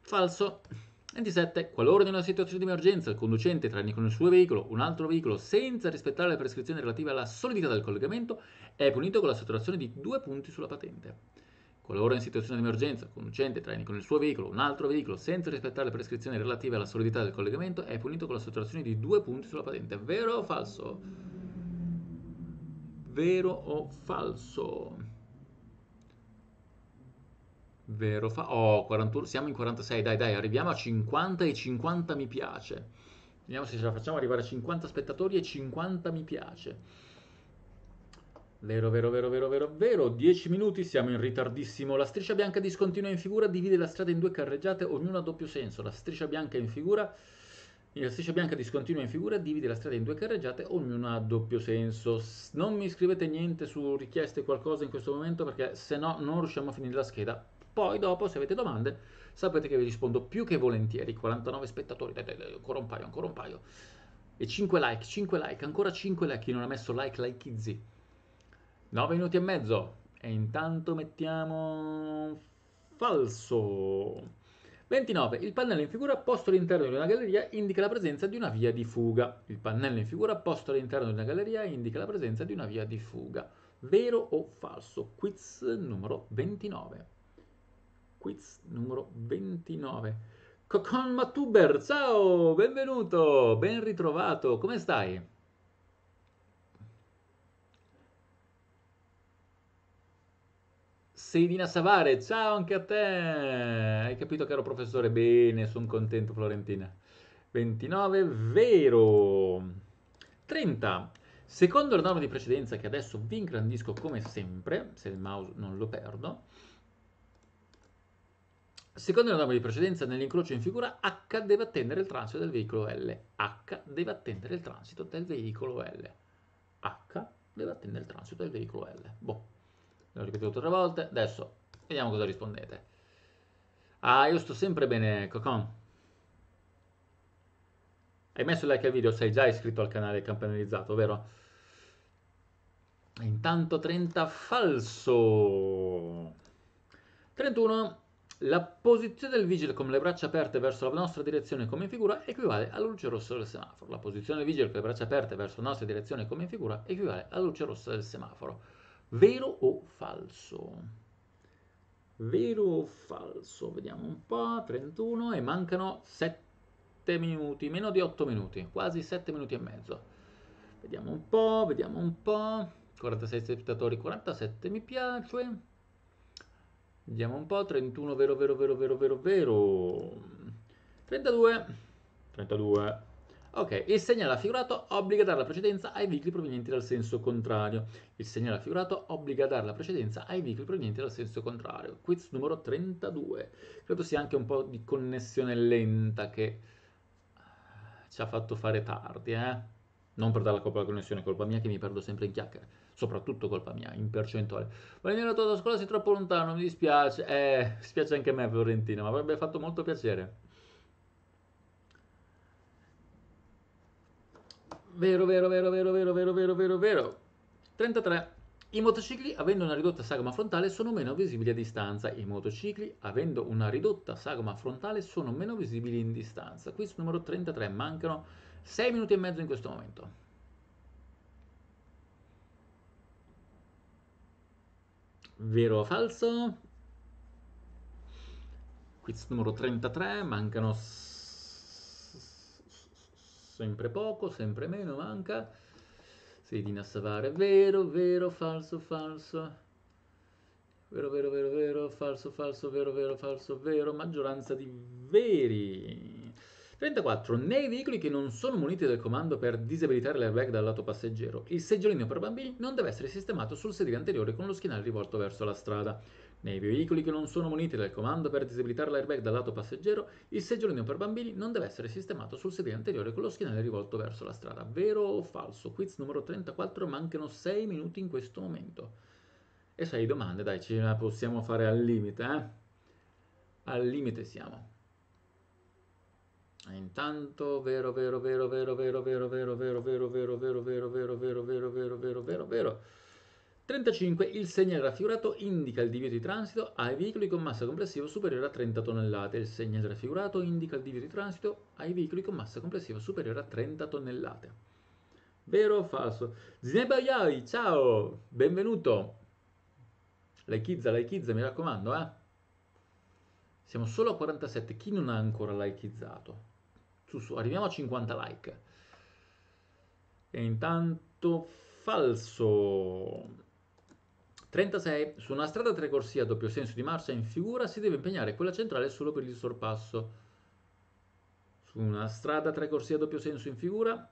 Falso. 27. Qualora in una situazione di emergenza il conducente trani con il suo veicolo un altro veicolo senza rispettare le prescrizioni relative alla solidità del collegamento, è punito con la sottrazione di due punti sulla patente. Qualora in situazione di emergenza conducente traini con il suo veicolo un altro veicolo senza rispettare le prescrizioni relative alla solidità del collegamento, è punito con la sottrazione di due punti sulla patente. Vero o falso? Vero o falso? Vero fa... Oh, 41, siamo in 46, dai dai, arriviamo a 50 e 50 mi piace. Vediamo se ce la facciamo arrivare a 50 spettatori e 50 mi piace. Vero, vero, vero, vero, vero, vero. 10 minuti, siamo in ritardissimo. La striscia bianca discontinua in figura divide la strada in due carreggiate, ognuna a doppio senso. La striscia bianca in figura... La striscia bianca discontinua in figura divide la strada in due carreggiate, ognuna a doppio senso. Non mi scrivete niente su richieste qualcosa in questo momento perché se no non riusciamo a finire la scheda. Poi dopo, se avete domande, sapete che vi rispondo più che volentieri. 49 spettatori, dai, dai, dai, ancora un paio, ancora un paio. E 5 like, 5 like, ancora 5 like. Chi non ha messo like, like izzy. 9 minuti e mezzo. E intanto mettiamo falso. 29. Il pannello in figura posto all'interno di una galleria indica la presenza di una via di fuga. Il pannello in figura posto all'interno di una galleria indica la presenza di una via di fuga. Vero o falso? Quiz numero 29 quiz numero 29. Cocon Matuber, ciao, benvenuto, ben ritrovato, come stai? Seidina Savare, ciao anche a te! Hai capito caro professore? Bene, sono contento Florentina. 29, vero! 30. Secondo la norma di precedenza che adesso vi ingrandisco come sempre, se il mouse non lo perdo, Secondo la norma di precedenza, nell'incrocio in figura H deve attendere il transito del veicolo L. H deve attendere il transito del veicolo L. H deve attendere il transito del veicolo L. Boh, l'ho ripetuto tre volte, adesso vediamo cosa rispondete. Ah, io sto sempre bene, Cocon. Hai messo like al video, sei già iscritto al canale campanellizzato, vero? Intanto 30 falso. 31 la posizione del vigile con le braccia aperte verso la nostra direzione come in figura equivale alla luce rossa del semaforo. La posizione del vigile con le braccia aperte verso la nostra direzione come in figura equivale alla luce rossa del semaforo. Vero o falso? Vero o falso? Vediamo un po', 31 e mancano 7 minuti, meno di 8 minuti, quasi 7 minuti e mezzo. Vediamo un po', vediamo un po'. 46 spettatori, 47 mi piace. Vediamo un po', 31 vero vero vero vero vero vero. 32. 32. Ok, il segnale affigurato obbliga a dare la precedenza ai veicoli provenienti dal senso contrario. Il segnale affigurato obbliga a dare la precedenza ai veicoli provenienti dal senso contrario. Quiz numero 32. Credo sia anche un po' di connessione lenta che ci ha fatto fare tardi, eh? Non per dare la colpa alla connessione, colpa mia che mi perdo sempre in chiacchiere soprattutto colpa mia, in percentuale. Venire a tua scuola sei troppo lontano, mi dispiace, eh, spiace anche a me Florentina, ma avrebbe fatto molto piacere. Vero, vero, vero, vero, vero, vero, vero, vero, vero. 33. I motocicli, avendo una ridotta sagoma frontale, sono meno visibili a distanza. I motocicli, avendo una ridotta sagoma frontale, sono meno visibili in distanza. Quiz numero 33. Mancano 6 minuti e mezzo in questo momento. Vero o falso? Quiz numero 33, mancano sempre poco, sempre meno, manca. Seidina Savare, vero, vero, falso, falso. Vero, vero, vero, vero, falso, falso, vero, vero, falso, vero. Maggioranza di veri. 34. Nei veicoli che non sono muniti del comando per disabilitare l'airbag dal lato passeggero, il seggiolino per bambini non deve essere sistemato sul sedile anteriore con lo schienale rivolto verso la strada. Nei veicoli che non sono muniti del comando per disabilitare l'airbag dal lato passeggero, il seggiolino per bambini non deve essere sistemato sul sedile anteriore con lo schienale rivolto verso la strada. Vero o falso? Quiz numero 34, mancano 6 minuti in questo momento. E 6 domande, dai, ce la possiamo fare al limite, eh? Al limite siamo. Intanto, vero, vero, vero, vero, vero, vero, vero, vero, vero, vero, vero, vero, vero, vero, vero, vero, vero, vero, vero. 35. Il segnale raffigurato indica il divieto di transito ai veicoli con massa complessiva superiore a 30 tonnellate. Il segnale raffigurato indica il divieto di transito ai veicoli con massa complessiva superiore a 30 tonnellate. Vero o falso? Zinebayai, ciao! Benvenuto! Laikizza, laikizza, mi raccomando, eh? Siamo solo a 47. Chi non ha ancora likeizzato? su, su, arriviamo a 50 like. E intanto falso. 36. Su una strada tre corsie a doppio senso di marcia in figura si deve impegnare quella centrale solo per il sorpasso. Su una strada tre corsie a doppio senso in figura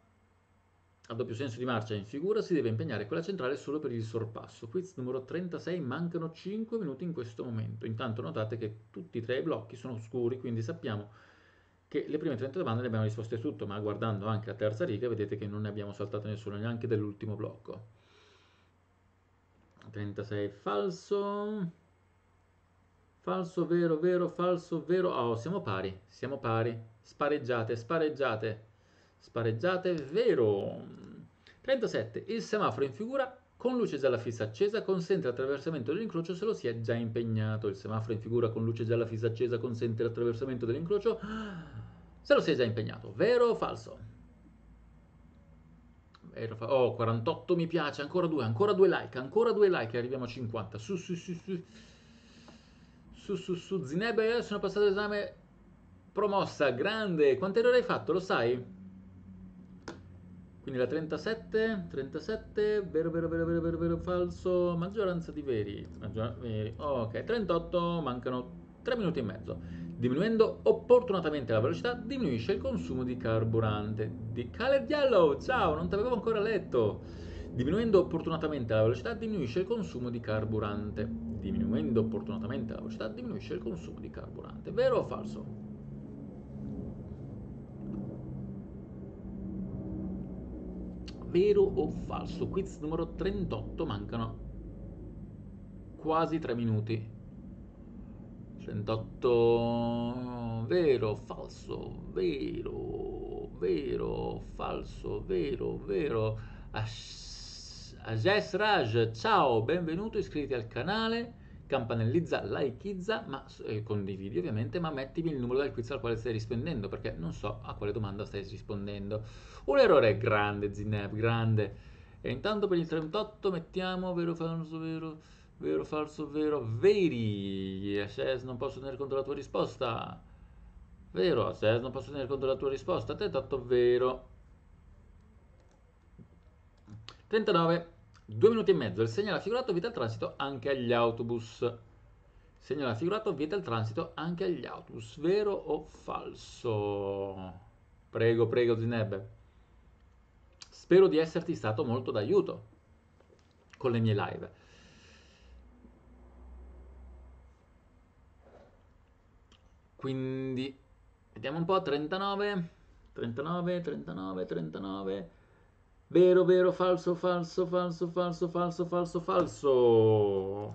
a doppio senso di marcia in figura si deve impegnare quella centrale solo per il sorpasso. Quiz numero 36, mancano 5 minuti in questo momento. Intanto notate che tutti e tre i blocchi sono scuri, quindi sappiamo che le prime 30 domande le abbiamo risposte tutto, ma guardando anche la terza riga vedete che non ne abbiamo saltato nessuno, neanche dell'ultimo blocco. 36 falso. Falso, vero, vero, falso, vero. Oh, siamo pari, siamo pari. Spareggiate, spareggiate. Spareggiate, vero. 37. Il semaforo in figura con luce gialla fissa accesa consente l'attraversamento dell'incrocio se lo si è già impegnato. Il semaforo in figura con luce gialla fissa accesa consente l'attraversamento dell'incrocio se lo sei già impegnato, vero o falso? Vero, fa- oh, 48 mi piace, ancora due, ancora due like, ancora due like, arriviamo a 50. Su, su, su, su. Su, su, su, Zinebe, sono passato l'esame promossa, grande. Quante ore hai fatto, lo sai? Quindi la 37, 37, vero, vero, vero, vero, vero, vero, falso, maggioranza di veri. Maggior- veri. ok, 38, mancano 3 minuti e mezzo. Diminuendo opportunatamente la velocità diminuisce il consumo di carburante. Di Caleb Yellow, ciao, non ti avevo ancora letto. Diminuendo opportunamente la velocità diminuisce il consumo di carburante. Diminuendo opportunamente la velocità diminuisce il consumo di carburante. Vero o falso? Vero o falso? Quiz numero 38, mancano quasi 3 minuti. 38 vero, falso, vero, vero, falso, vero, vero. Ajes Raj, ciao, benvenuto, iscriviti al canale, campanellizza, likeizza, ma eh, condividi ovviamente, ma mettimi il numero del quiz al quale stai rispondendo, perché non so a quale domanda stai rispondendo. Un errore grande, Zineb, grande. E intanto per il 38 mettiamo vero, falso, vero Vero, falso, vero, veri. Assess, non posso tenere conto della tua risposta. Vero, Assess, non posso tenere conto della tua risposta. Te dato vero. 39. Due minuti e mezzo. Il segnale raffigurato vieta il transito anche agli autobus. Segnale raffigurato vieta il transito anche agli autobus. Vero o falso? Prego, prego, Zineb. Spero di esserti stato molto d'aiuto con le mie live. Quindi, vediamo un po', 39, 39, 39, 39. Vero, vero, falso, falso, falso, falso, falso, falso, falso.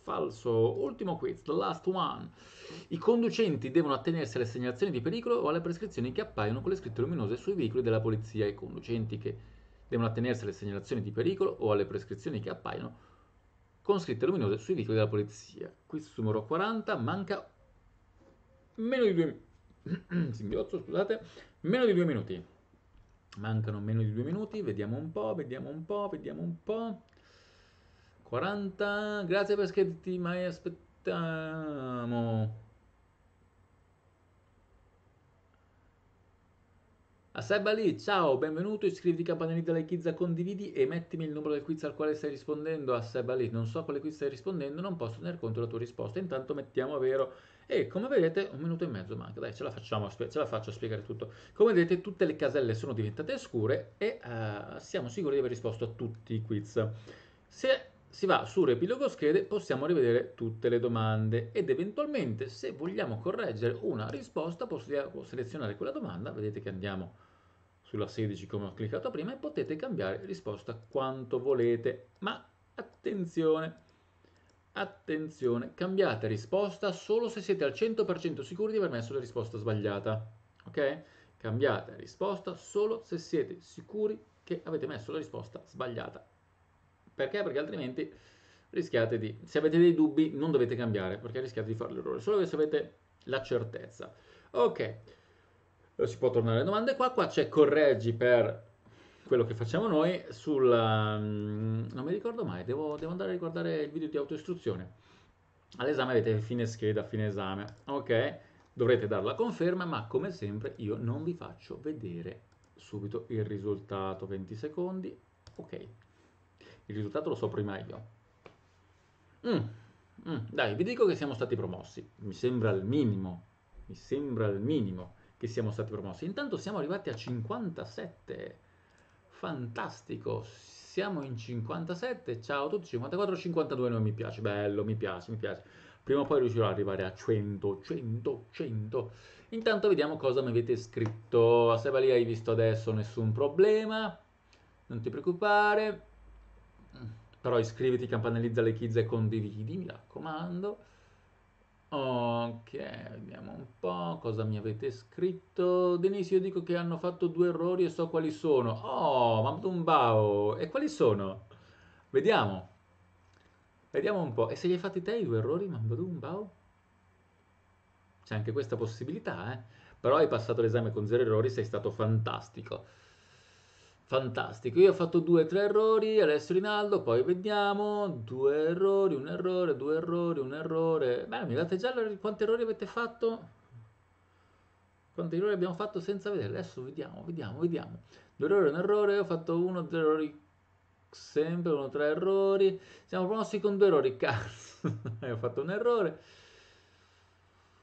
Falso. Ultimo quiz, the last one. I conducenti devono attenersi alle segnalazioni di pericolo o alle prescrizioni che appaiono con le scritte luminose sui veicoli della polizia. I conducenti che devono attenersi alle segnalazioni di pericolo o alle prescrizioni che appaiono con scritte luminose sui veicoli della polizia. Quiz numero 40, manca meno di due singhiozzo, *clears throat* scusate, meno di due minuti. Mancano meno di due minuti, vediamo un po', vediamo un po', vediamo un po'. 40, grazie per schetti, mai aspettiamo. A Seba lì, ciao, benvenuto, iscriviti campanellina like condividi e mettimi il numero del quiz al quale stai rispondendo. A Seba lì, non so a quale quiz stai rispondendo, non posso tener conto della tua risposta. Intanto mettiamo vero E come vedete, un minuto e mezzo manca, dai, ce la, facciamo, ce la faccio a spiegare tutto. Come vedete, tutte le caselle sono diventate scure e uh, siamo sicuri di aver risposto a tutti i quiz. Se si va su riepilogo schede, possiamo rivedere tutte le domande ed eventualmente, se vogliamo correggere una risposta, possiamo selezionare quella domanda, vedete che andiamo sulla 16 come ho cliccato prima e potete cambiare risposta quanto volete, ma attenzione! Attenzione, cambiate risposta solo se siete al 100% sicuri di aver messo la risposta sbagliata. Ok? Cambiate risposta solo se siete sicuri che avete messo la risposta sbagliata. Perché? Perché altrimenti rischiate di... Se avete dei dubbi non dovete cambiare, perché rischiate di fare l'errore, solo se avete la certezza. Ok, si può tornare alle domande qua, qua c'è correggi per quello che facciamo noi sulla... Mm, non mi ricordo mai, devo, devo andare a riguardare il video di autoistruzione. All'esame avete fine scheda, fine esame, ok? Dovrete dare la conferma, ma come sempre io non vi faccio vedere subito il risultato. 20 secondi, ok. Il risultato lo so prima io. Mm, mm, dai, vi dico che siamo stati promossi. Mi sembra il minimo. Mi sembra il minimo che siamo stati promossi. Intanto siamo arrivati a 57 fantastico, siamo in 57, ciao a tutti, 54, 52 non mi piace, bello, mi piace, mi piace. Prima o poi riuscirò ad arrivare a 100, 100, 100. Intanto vediamo cosa mi avete scritto. Se lì hai visto adesso nessun problema, non ti preoccupare. Però iscriviti, campanellizza le kids e condividi, mi raccomando. Ok, vediamo un po' cosa mi avete scritto. Denise, io dico che hanno fatto due errori e so quali sono. Oh, Mamdumbao! E quali sono? Vediamo. Vediamo un po'. E se li hai fatti te i due errori, Mamdumbao? C'è anche questa possibilità, eh? Però hai passato l'esame con zero errori, sei stato fantastico. Fantastico, io ho fatto due tre errori, adesso Rinaldo, poi vediamo, due errori, un errore, due errori, un errore. Beh, mi date già quanti errori avete fatto? Quanti errori abbiamo fatto senza vedere? Adesso vediamo, vediamo, vediamo. Due errori, un errore, ho fatto uno, due errori, sempre uno, tre errori. Siamo promossi con due errori, cazzo, *laughs* ho fatto un errore.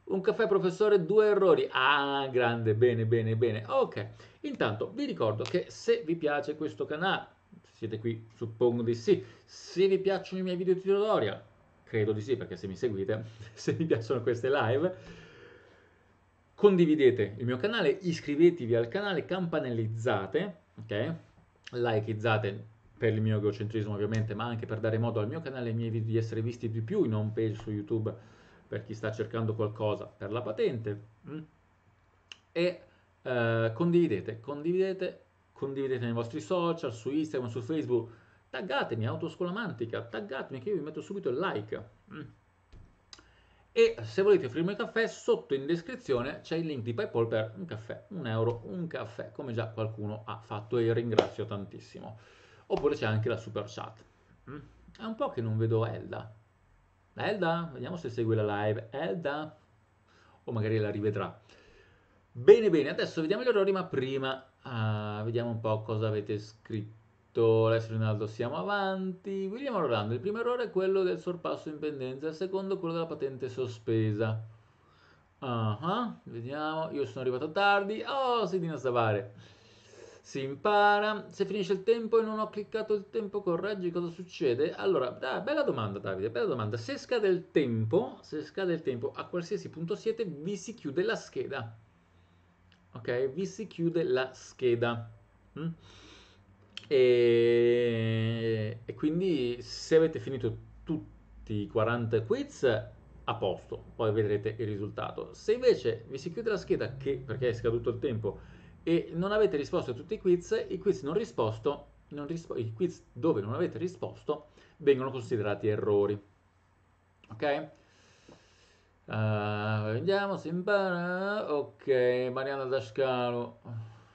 Un caffè professore, due errori. Ah, grande, bene, bene, bene. Ok, intanto vi ricordo che se vi piace questo canale, siete qui, suppongo di sì, se vi piacciono i miei video tutorial, credo di sì perché se mi seguite, *laughs* se vi piacciono queste live, condividete il mio canale, iscrivetevi al canale, campanellizzate, ok? Likeizzate per il mio egocentrismo ovviamente, ma anche per dare modo al mio canale e ai miei video di essere visti di più in home page su YouTube per chi sta cercando qualcosa per la patente mm? e eh, condividete, condividete, condividete nei vostri social, su Instagram, su Facebook, taggatemi Autoscuola Mantica, taggatemi che io vi metto subito il like. E se volete offrirmi il caffè, sotto in descrizione c'è il link di PayPal per un caffè, un euro, un caffè, come già qualcuno ha fatto e ringrazio tantissimo. Oppure c'è anche la super chat. Mm? È un po' che non vedo Elda. Elda, vediamo se segue la live. Elda, o magari la rivedrà. Bene, bene, adesso vediamo gli errori, ma prima ah, vediamo un po' cosa avete scritto. Adesso Rinaldo, siamo avanti. William Orlando, il primo errore è quello del sorpasso in pendenza, il secondo quello della patente sospesa. Uh -huh. Vediamo, io sono arrivato tardi. Oh, Sidina Savare si impara. Se finisce il tempo e non ho cliccato il tempo, correggi cosa succede? Allora, da, bella domanda Davide, bella domanda. Se scade il tempo, se scade il tempo a qualsiasi punto siete, vi si chiude la scheda. Ok? Vi si chiude la scheda. Mm? E, e quindi se avete finito tutti i 40 quiz a posto, poi vedrete il risultato. Se invece vi si chiude la scheda che perché è scaduto il tempo e non avete risposto a tutti i quiz, i quiz non risposto, non rispo- i quiz dove non avete risposto vengono considerati errori. Ok? Uh, vediamo se impara. Ok, Mariana Dascalo.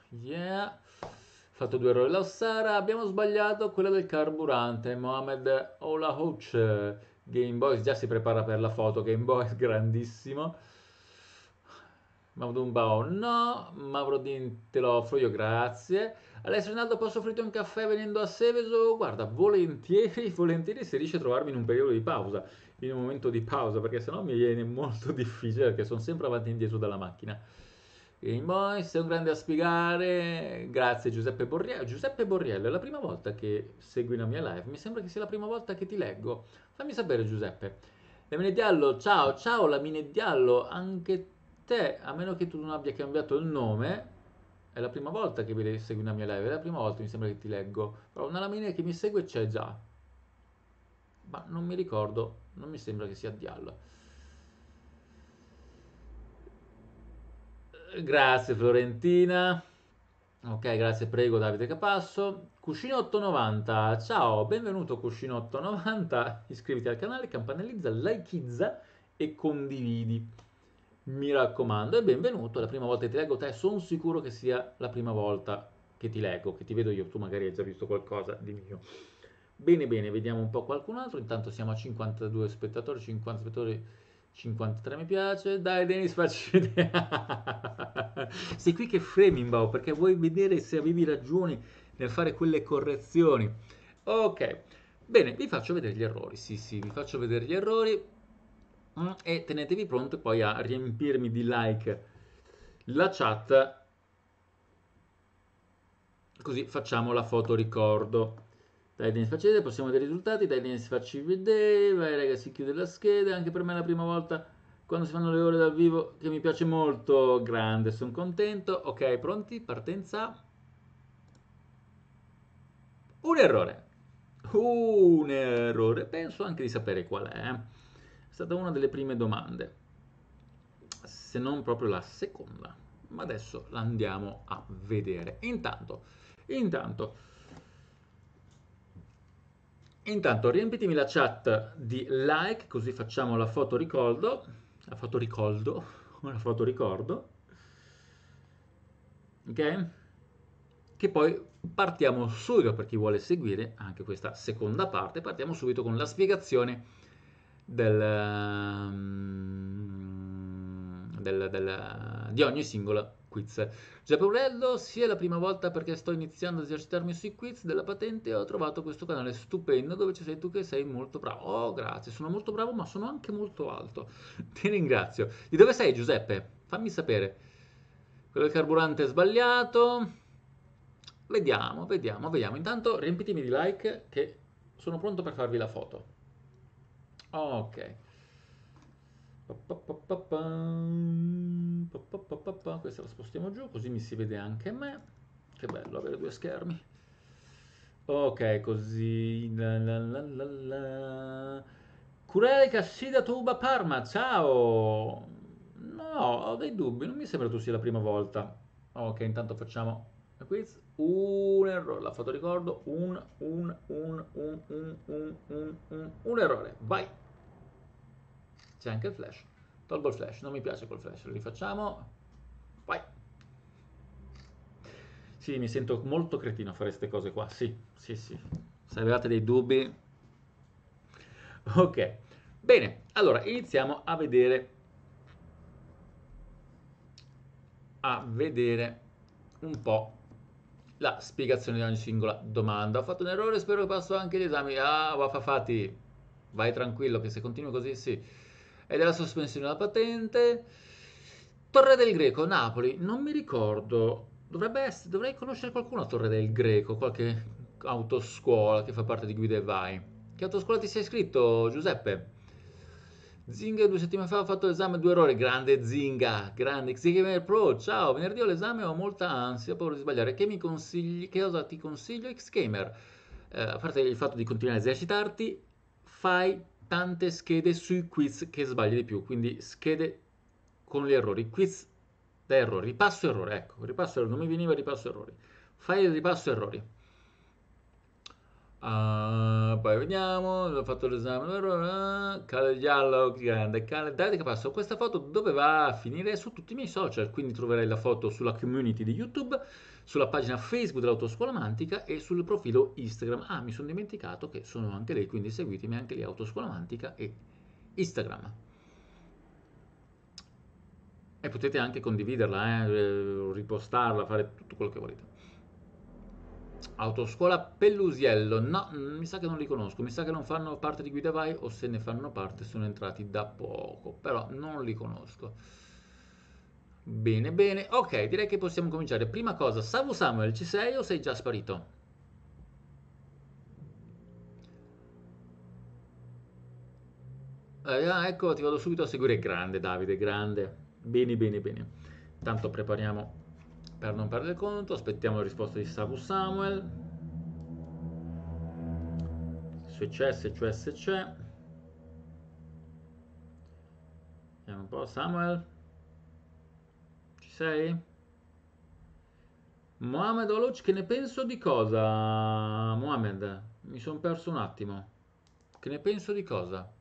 Yeah. Fatto due errori la Sara. Abbiamo sbagliato quella del carburante. Mohamed Olahoch. Game Boy già si prepara per la foto. Game Boy *laughs* grandissimo. Maudunbao no, Maurodin te lo offro io, grazie. Alessio Rinaldo, posso offrirti un caffè venendo a Seveso? Guarda, volentieri, *laughs* volentieri se riesci a trovarmi in un periodo di pausa. in un momento di pausa perché sennò mi viene molto *laughs* difficile perché sono sempre avanti e indietro dalla macchina. Game Boy, sei un grande a spiegare. Grazie Giuseppe Borriello. Giuseppe Borriello, è la prima volta che segui la mia live. Mi sembra che sia la prima volta che ti leggo. Fammi sapere Giuseppe. Lamine Diallo, ciao, ciao Lamine Diallo, anche te, a meno che tu non abbia cambiato il nome, è la prima volta che segui una mia live, è la prima volta mi sembra che ti leggo. Però una Lamine che mi segue c'è già. Ma non mi ricordo, non mi sembra che sia Diallo. Grazie Florentina. Ok, grazie, prego Davide Capasso. Cuscino 890, ciao, benvenuto Cuscino 890. Iscriviti al canale, campanellizza, likeizza e condividi. Mi raccomando, e benvenuto. È la prima volta che ti leggo te, sono sicuro che sia la prima volta che ti leggo, che ti vedo io. Tu magari hai già visto qualcosa di mio. Bene, bene, vediamo un po' qualcun altro. Intanto siamo a 52 spettatori, 50 spettatori 53 mi piace. Dai, Denis, facci vedere. *laughs* Sei qui che fremi, Bao, perché vuoi vedere se avevi ragione nel fare quelle correzioni. Ok, bene, vi faccio vedere gli errori. Sì, sì, vi faccio vedere gli errori. Mm, e tenetevi pronti poi a riempirmi di like la chat. Così facciamo la foto ricordo. Dai Dennis facci vedere, possiamo vedere i risultati, dai Dennis facci vedere, vai ragazzi chiude la scheda, anche per me è la prima volta quando si fanno le ore dal vivo che mi piace molto, grande, sono contento, ok pronti, partenza, un errore, un errore, penso anche di sapere qual è, è stata una delle prime domande, se non proprio la seconda, ma adesso la andiamo a vedere, intanto, intanto, Intanto riempitemi la chat di like, così facciamo la foto ricordo, la foto ricordo, *laughs* la foto ricordo, ok? Che poi partiamo subito, per chi vuole seguire anche questa seconda parte, partiamo subito con la spiegazione del, um, del, del, di ogni singola quiz. Giuseppe Aurello, sì, è la prima volta perché sto iniziando ad esercitarmi sui quiz della patente e ho trovato questo canale stupendo dove ci sei tu che sei molto bravo. Oh, grazie, sono molto bravo ma sono anche molto alto. *laughs* Ti ringrazio. Di dove sei Giuseppe? Fammi sapere. Quello del carburante è sbagliato. Vediamo, vediamo, vediamo. Intanto riempitemi di like che sono pronto per farvi la foto. Ok. Questa la spostiamo giù, così mi si vede anche me. Che bello avere due schermi. Ok, così. La la la la la. Curele Cassida Tuba Parma, ciao! No, ho dei dubbi, non mi sembra tu sia la prima volta. Ok, intanto facciamo quiz. Un errore, la foto ricordo. Un, un, un, un, un, un, un, un, un errore. Vai! C'è anche il flash. Tolgo il flash, non mi piace col flash, lo rifacciamo. Vai. Sì, mi sento molto cretino a fare queste cose qua. Sì, sì, sì. Se avevate dei dubbi... Ok. Bene, allora iniziamo a vedere a vedere un po' la spiegazione di ogni singola domanda. Ho fatto un errore, spero che passo anche gli esami. Ah, Wafafati, vai tranquillo che se continui così sì e della sospensione della patente. Torre del Greco, Napoli, non mi ricordo, dovrebbe essere, dovrei conoscere qualcuno a Torre del Greco, qualche autoscuola che fa parte di Guida e Vai. Che autoscuola ti sei iscritto, Giuseppe? Zinga due settimane fa ho fatto l'esame due errori, grande Zinga, grande Xgamer Pro, ciao, venerdì ho l'esame ho molta ansia, paura di sbagliare, che mi consigli, che cosa ti consiglio Xgamer? Eh, a parte il fatto di continuare a esercitarti, fai tante schede sui quiz che sbagli di più, quindi schede con gli errori, quiz da errori, ripasso errore, ecco, ripasso errori, non mi veniva ripasso errori, fai il ripasso errori. Uh, poi vediamo, ho fatto l'esame, cale giallo, grande, cale, dai che passo, questa foto dove va a finire? Su tutti i miei social, quindi troverai la foto sulla community di YouTube, sulla pagina Facebook dell'Autoscuola Mantica e sul profilo Instagram. Ah, mi sono dimenticato che sono anche lei, quindi seguitemi anche lì Autoscuola Mantica e Instagram. E potete anche condividerla, eh, ripostarla, fare tutto quello che volete. Autoscuola Pellusiello, no, mm, mi sa che non li conosco, mi sa che non fanno parte di Guida Vai o se ne fanno parte sono entrati da poco, però non li conosco. Bene, bene, ok, direi che possiamo cominciare. Prima cosa, Savu Samuel, ci sei o sei già sparito? Eh, ah, ecco, ti vado subito a seguire. Grande Davide, grande. Bene, bene, bene. Tanto prepariamo per non perdere conto, aspettiamo la risposta di Savu Samuel. Se c'è, se c'è, se c'è. Vediamo un po', Samuel. Ci sei? Mohamed Oloc, che ne penso di cosa? Mohamed, mi sono perso un attimo. Che ne penso di cosa?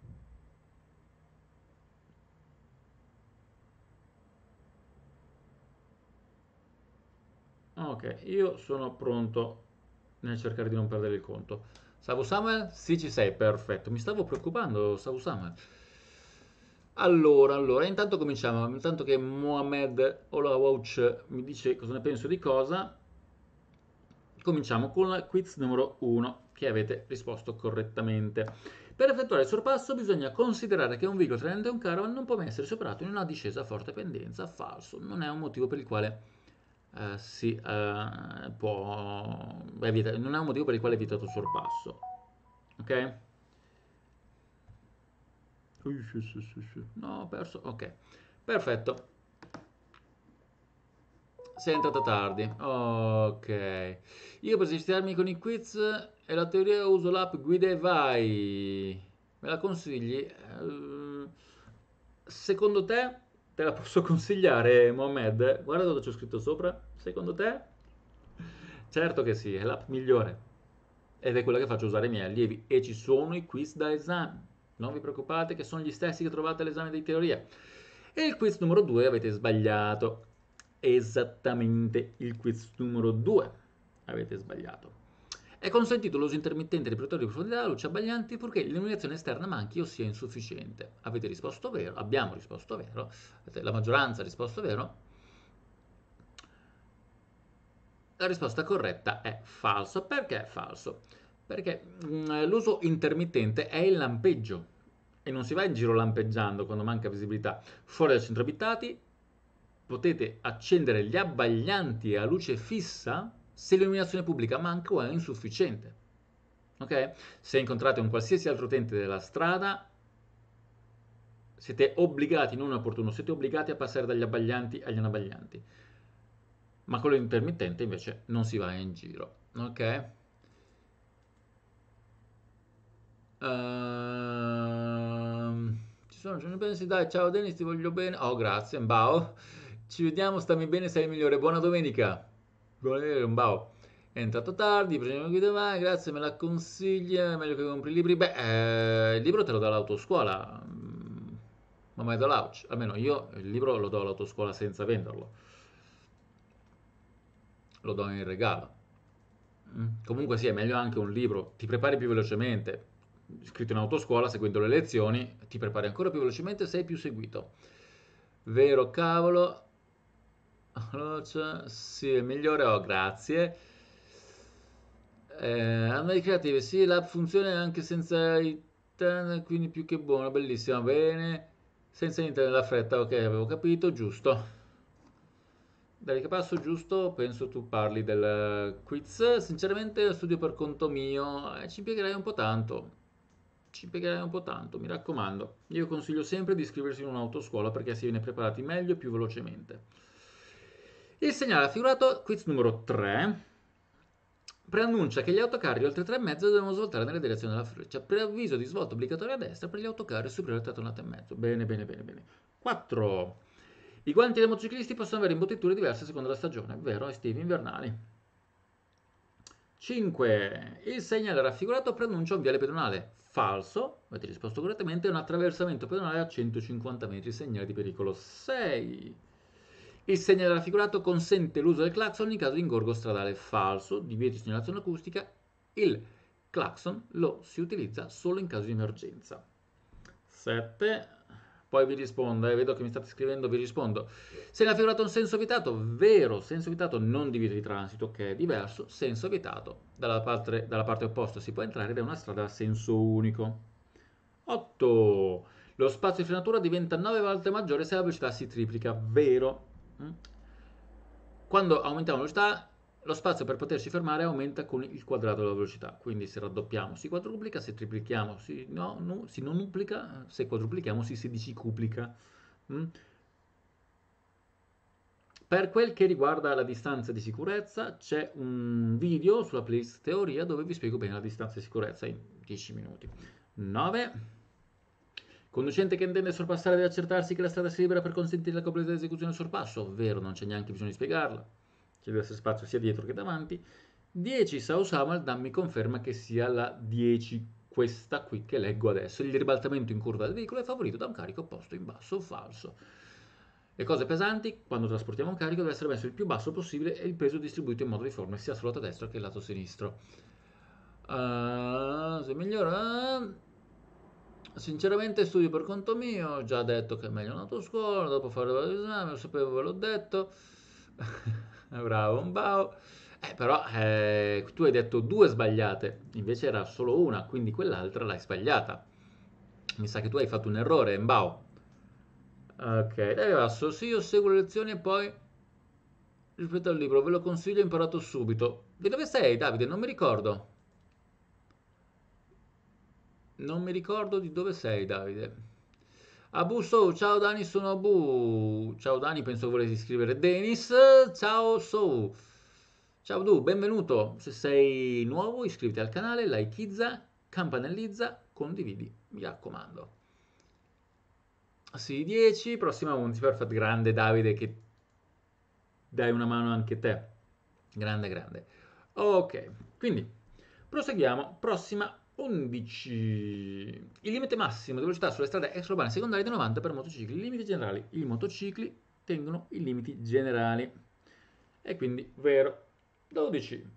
Ok, io sono pronto nel cercare di non perdere il conto. Savu Samuel? Sì, ci sei, perfetto. Mi stavo preoccupando, Savu Samuel. Allora, allora, intanto cominciamo. Intanto che Mohamed Olawouch mi dice cosa ne penso di cosa, cominciamo con la quiz numero 1, che avete risposto correttamente. Per effettuare il sorpasso bisogna considerare che un veicolo traente un caravan non può mai essere superato in una discesa a forte pendenza. Falso, non è un motivo per il quale eh, si eh, può evitare, non è un motivo per il quale è vietato il sorpasso. Ok? No, ho perso. Ok, perfetto. Sei entrata tardi. Ok. Io per esercitarmi con i quiz e la teoria uso l'app Guida e Vai. Me la consigli? Eh, secondo te Te la posso consigliare, Mohamed? Guarda cosa c'è scritto sopra. Secondo te? Certo che sì, è l'app migliore. Ed è quella che faccio usare ai miei allievi. E ci sono i quiz da esame. Non vi preoccupate che sono gli stessi che trovate all'esame di teoria. E il quiz numero 2 avete sbagliato. Esattamente il quiz numero 2 avete sbagliato. È consentito l'uso intermittente di protettori di profondità luce abbaglianti purché l'illuminazione esterna manchi o sia insufficiente. Avete risposto vero, abbiamo risposto vero, la maggioranza ha risposto vero. La risposta corretta è falso. Perché è falso? Perché mm, l'uso intermittente è il lampeggio e non si va in giro lampeggiando quando manca visibilità. Fuori dal centro abitati potete accendere gli abbaglianti a luce fissa se l'illuminazione pubblica manca o è insufficiente. Ok? Se incontrate un qualsiasi altro utente della strada, siete obbligati, non opportuno, siete obbligati a passare dagli abbaglianti agli anabbaglianti. Ma con l'intermittente invece non si va in giro. Ok? Uh, ci sono giorni pensi, dai, ciao Denis, ti voglio bene. Oh, grazie, Bao. Ci vediamo, stammi bene, sei il migliore. Buona domenica. Volere un bao. È entrato tardi, prendiamo guida mai, grazie, me la consiglia, meglio che compri i libri. Beh, eh, il libro te lo dà l'autoscuola, mm, ma mai da. Almeno io il libro lo do all'autoscuola senza venderlo. Lo do in regalo. Mm. Comunque sì, è meglio anche un libro, ti prepari più velocemente. Scritto in autoscuola, seguendo le lezioni, ti prepari ancora più velocemente, sei più seguito. Vero cavolo, sì, è migliore, oh, grazie. Eh, Andai creative, sì, l'app funziona anche senza internet, quindi più che buono, bellissima, bene. Senza internet la fretta, ok, avevo capito, giusto. Dai, che passo giusto? Penso tu parli del quiz. Sinceramente, studio per conto mio, eh, ci impiegherai un po' tanto. Ci impiegherai un po' tanto, mi raccomando. Io consiglio sempre di iscriversi in un'autoscuola perché si viene preparati meglio e più velocemente. Il segnale raffigurato, quiz numero 3, preannuncia che gli autocarri oltre 3,5 devono svoltare nella direzione della freccia. Preavviso di svolta obbligatoria a destra per gli autocarri superiori a 3,5. Bene, bene, bene, bene. 4. I guanti dei motociclisti possono avere imbottiture diverse secondo la stagione, vero? Estivi, invernali. 5. Il segnale raffigurato preannuncia un viale pedonale. Falso, avete risposto correttamente, è un attraversamento pedonale a 150 metri, segnale di pericolo. 6. Il segnale raffigurato consente l'uso del clacson in caso di ingorgo stradale falso, divieto di segnalazione acustica. Il clacson lo si utilizza solo in caso di emergenza. 7. poi vi rispondo, eh, vedo che mi state scrivendo, vi rispondo. Se ne ha figurato un senso vietato, vero, senso vietato non divide di transito, che è diverso, senso vietato, dalla parte, dalla parte opposta si può entrare ed è una strada a senso unico. 8. Lo spazio di frenatura diventa 9 volte maggiore se la velocità si triplica, vero. Mm? Quando aumentiamo la velocità lo spazio per potersi fermare aumenta con il quadrato della velocità, quindi se raddoppiamo si quadruplica, se triplichiamo si, no, no, si non duplica, se quadruplichiamo si sedicicuplica. Mm? Per quel che riguarda la distanza di sicurezza, c'è un video sulla playlist teoria dove vi spiego bene la distanza di sicurezza in 10 minuti. 9. Conducente che intende sorpassare deve accertarsi che la strada sia libera per consentire la completa esecuzione del sorpasso, vero, non c'è neanche bisogno di spiegarla ci deve essere spazio sia dietro che davanti. 10 Sao Samuel mi conferma che sia la 10 questa qui che leggo adesso. Il ribaltamento in curva del veicolo è favorito da un carico posto in basso o falso. Le cose pesanti, quando trasportiamo un carico, deve essere messo il più basso possibile e il peso distribuito in modo uniforme sia sul lato destro che sul lato sinistro. Uh, se migliora... Sinceramente studio per conto mio, ho già detto che è meglio un'autoscuola, dopo fare l'esame, lo sapevo, ve l'ho detto. *laughs* bravo, un bao. Eh, però eh, tu hai detto due sbagliate, invece era solo una, quindi quell'altra l'hai sbagliata. Mi sa che tu hai fatto un errore, Mbao. Ok, dai Vasso, sì, io seguo le lezioni e poi rispetto al libro, ve lo consiglio, ho imparato subito. Di dove sei, Davide? Non mi ricordo. Non mi ricordo di dove sei, Davide. Abu So, ciao Dani, sono Abu. Ciao Dani, penso volessi scrivere Denis. Ciao So. Ciao Du, benvenuto. Se sei nuovo iscriviti al canale, likeizza, campanellizza, condividi, mi raccomando. Sì, 10, prossima 11, perfetto, grande Davide che dai una mano anche te. Grande, grande. Ok, quindi proseguiamo. Prossima 11. Il limite massimo di velocità sulle strade extraurbane secondarie è di 90 per motocicli. I limiti generali. I motocicli tengono i limiti generali. E quindi vero. 12.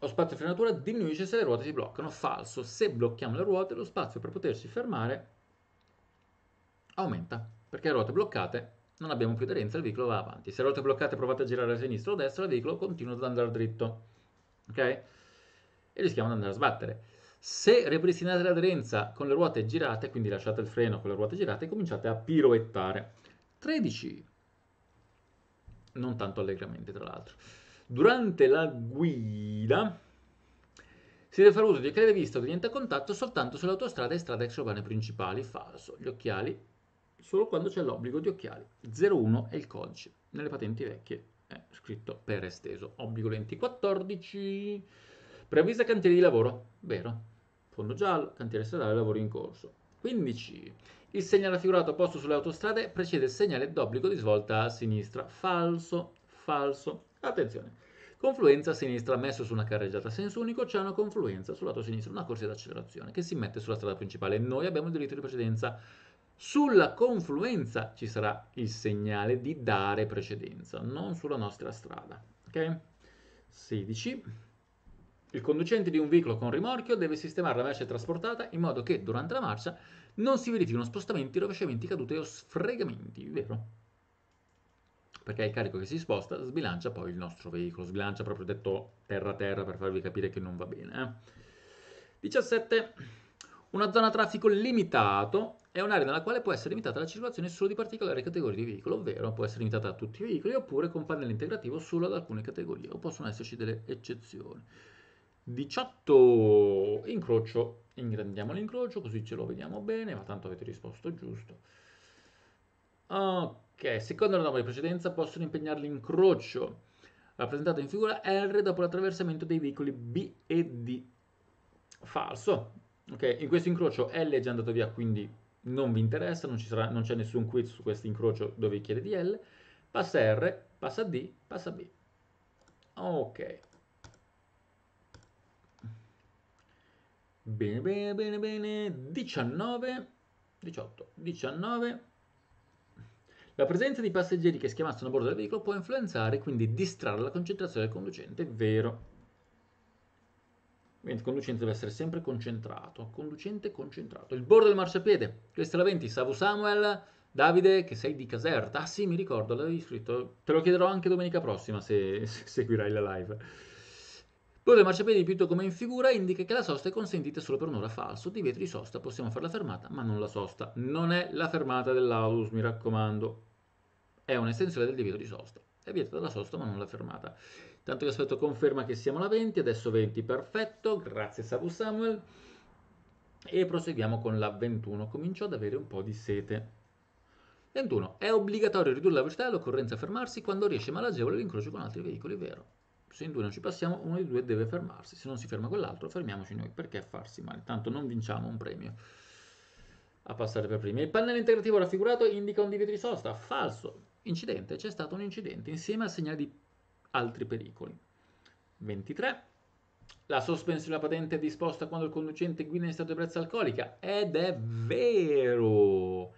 Lo spazio di frenatura diminuisce se le ruote si bloccano. Falso. Se blocchiamo le ruote, lo spazio per potersi fermare aumenta. Perché le ruote bloccate non abbiamo più aderenza, il veicolo va avanti. Se le ruote bloccate provate a girare a sinistra o a destra, il veicolo continua ad andare dritto. Ok? E rischiamo di andare a sbattere. Se ripristinate l'aderenza con le ruote girate, quindi lasciate il freno con le ruote girate, cominciate a piroettare. 13. Non tanto allegramente, tra l'altro. Durante la guida si deve fare uso di occhiali di vista o di lente a contatto soltanto sulle autostrade e strade extraurbane principali. Falso. Gli occhiali solo quando c'è l'obbligo di occhiali. 01 è il codice. Nelle patenti vecchie è scritto per esteso. Obbligo lenti 14. Preavvisa cantieri di lavoro. Vero. Fondo giallo, cantiere stradale, lavori in corso. 15. Il segnale raffigurato posto sulle autostrade precede il segnale d'obbligo di svolta a sinistra. Falso, falso. Attenzione. Confluenza a sinistra messo su una carreggiata a senso unico, c'è una confluenza sul lato sinistro, una corsia d'accelerazione che si mette sulla strada principale. Noi abbiamo il diritto di precedenza. Sulla confluenza ci sarà il segnale di dare precedenza, non sulla nostra strada. Ok? 16. Il conducente di un veicolo con rimorchio deve sistemare la merce trasportata in modo che durante la marcia non si verifichino spostamenti, rovesciamenti, cadute o sfregamenti, vero? Perché il carico che si sposta sbilancia poi il nostro veicolo, sbilancia proprio detto terra-terra per farvi capire che non va bene. Eh? 17. Una zona traffico limitato è un'area nella quale può essere limitata la circolazione solo di particolari categorie di veicolo, ovvero può essere limitata a tutti i veicoli oppure con pannello integrativo solo ad alcune categorie o possono esserci delle eccezioni. 18 incrocio. Ingrandiamo l'incrocio così ce lo vediamo bene ma tanto avete risposto giusto. Ok secondo la norma di precedenza possono impegnare l'incrocio rappresentato in figura R dopo l'attraversamento dei veicoli B e D. Falso. Ok in questo incrocio L è già andato via quindi non vi interessa non, sarà, non c'è nessun quiz su questo incrocio dove chiede di L. Passa R passa D passa B. Ok Bene, bene, bene, bene. 19, 18, 19. La presenza di passeggeri che schiamazzano a bordo del veicolo può influenzare e quindi distrarre la concentrazione del conducente, vero. Il conducente deve essere sempre concentrato. Conducente concentrato. Il bordo del marciapiede. Questa è la 20. Savu Samuel. Davide, che sei di Caserta. Ah sì, mi ricordo, l'avevi scritto. Te lo chiederò anche domenica prossima se, se seguirai la live. Bordo del marciapiede dipinto come in figura indica che la sosta è consentita solo per un'ora falso. Divieto di sosta, possiamo fare la fermata, ma non la sosta. Non è la fermata dell'autobus, mi raccomando. È un'estensione del divieto di sosta. È vietata la sosta, ma non la fermata. Tanto che aspetto conferma che siamo alla 20, adesso 20, perfetto, grazie Sabu Samuel. E proseguiamo con la 21, comincio ad avere un po' di sete. 21. È obbligatorio ridurre la velocità e l'occorrenza fermarsi quando riesce malagevole l'incrocio con altri veicoli, vero? Se in due non ci passiamo, uno dei due deve fermarsi. Se non si ferma quell'altro, fermiamoci noi. Perché farsi male? Tanto non vinciamo un premio a passare per primi. Il pannello integrativo raffigurato indica un divieto di sosta. Falso. Incidente. C'è stato un incidente insieme al segnale di altri pericoli. 23. La sospensione della patente è disposta quando il conducente guida in stato di ebbrezza alcolica. Ed è vero.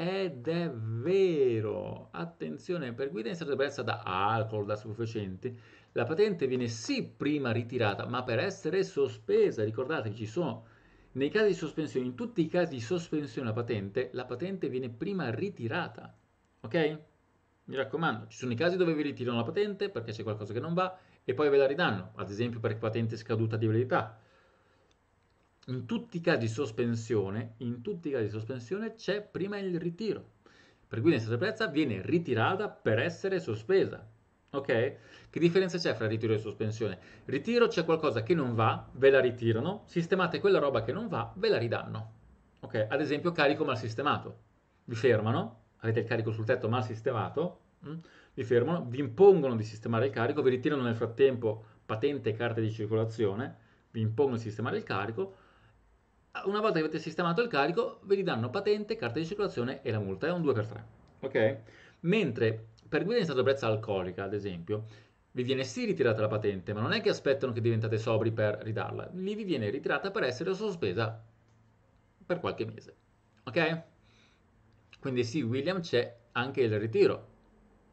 Ed è vero. Attenzione, per guida in stato di ebbrezza da alcol, da stupefacenti, la patente viene sì prima ritirata, ma per essere sospesa. Ricordatevi, ci sono nei casi di sospensione, in tutti i casi di sospensione della patente, la patente viene prima ritirata. Ok? Mi raccomando, ci sono i casi dove vi ritirano la patente perché c'è qualcosa che non va e poi ve la ridanno, ad esempio per patente scaduta di validità. In tutti i casi di sospensione, in tutti i casi di sospensione c'è prima il ritiro. Per cui nella prezza viene ritirata per essere sospesa. Ok? Che differenza c'è fra ritiro e sospensione? Ritiro c'è qualcosa che non va, ve la ritirano, sistemate quella roba che non va, ve la ridanno. Ok? Ad esempio carico mal sistemato. Vi fermano, avete il carico sul tetto mal sistemato, mh? Mm, vi fermano, vi impongono di sistemare il carico, vi ritirano nel frattempo patente e carte di circolazione, vi impongono di sistemare il carico, una volta che avete sistemato il carico vi ridanno patente, carta di circolazione e la multa, è un 2x3, ok? Mentre per guida in stato di ebbrezza alcolica, ad esempio, vi viene sì ritirata la patente, ma non è che aspettano che diventate sobri per ridarla, lì vi viene ritirata per essere sospesa per qualche mese, ok? Quindi sì, William c'è anche il ritiro,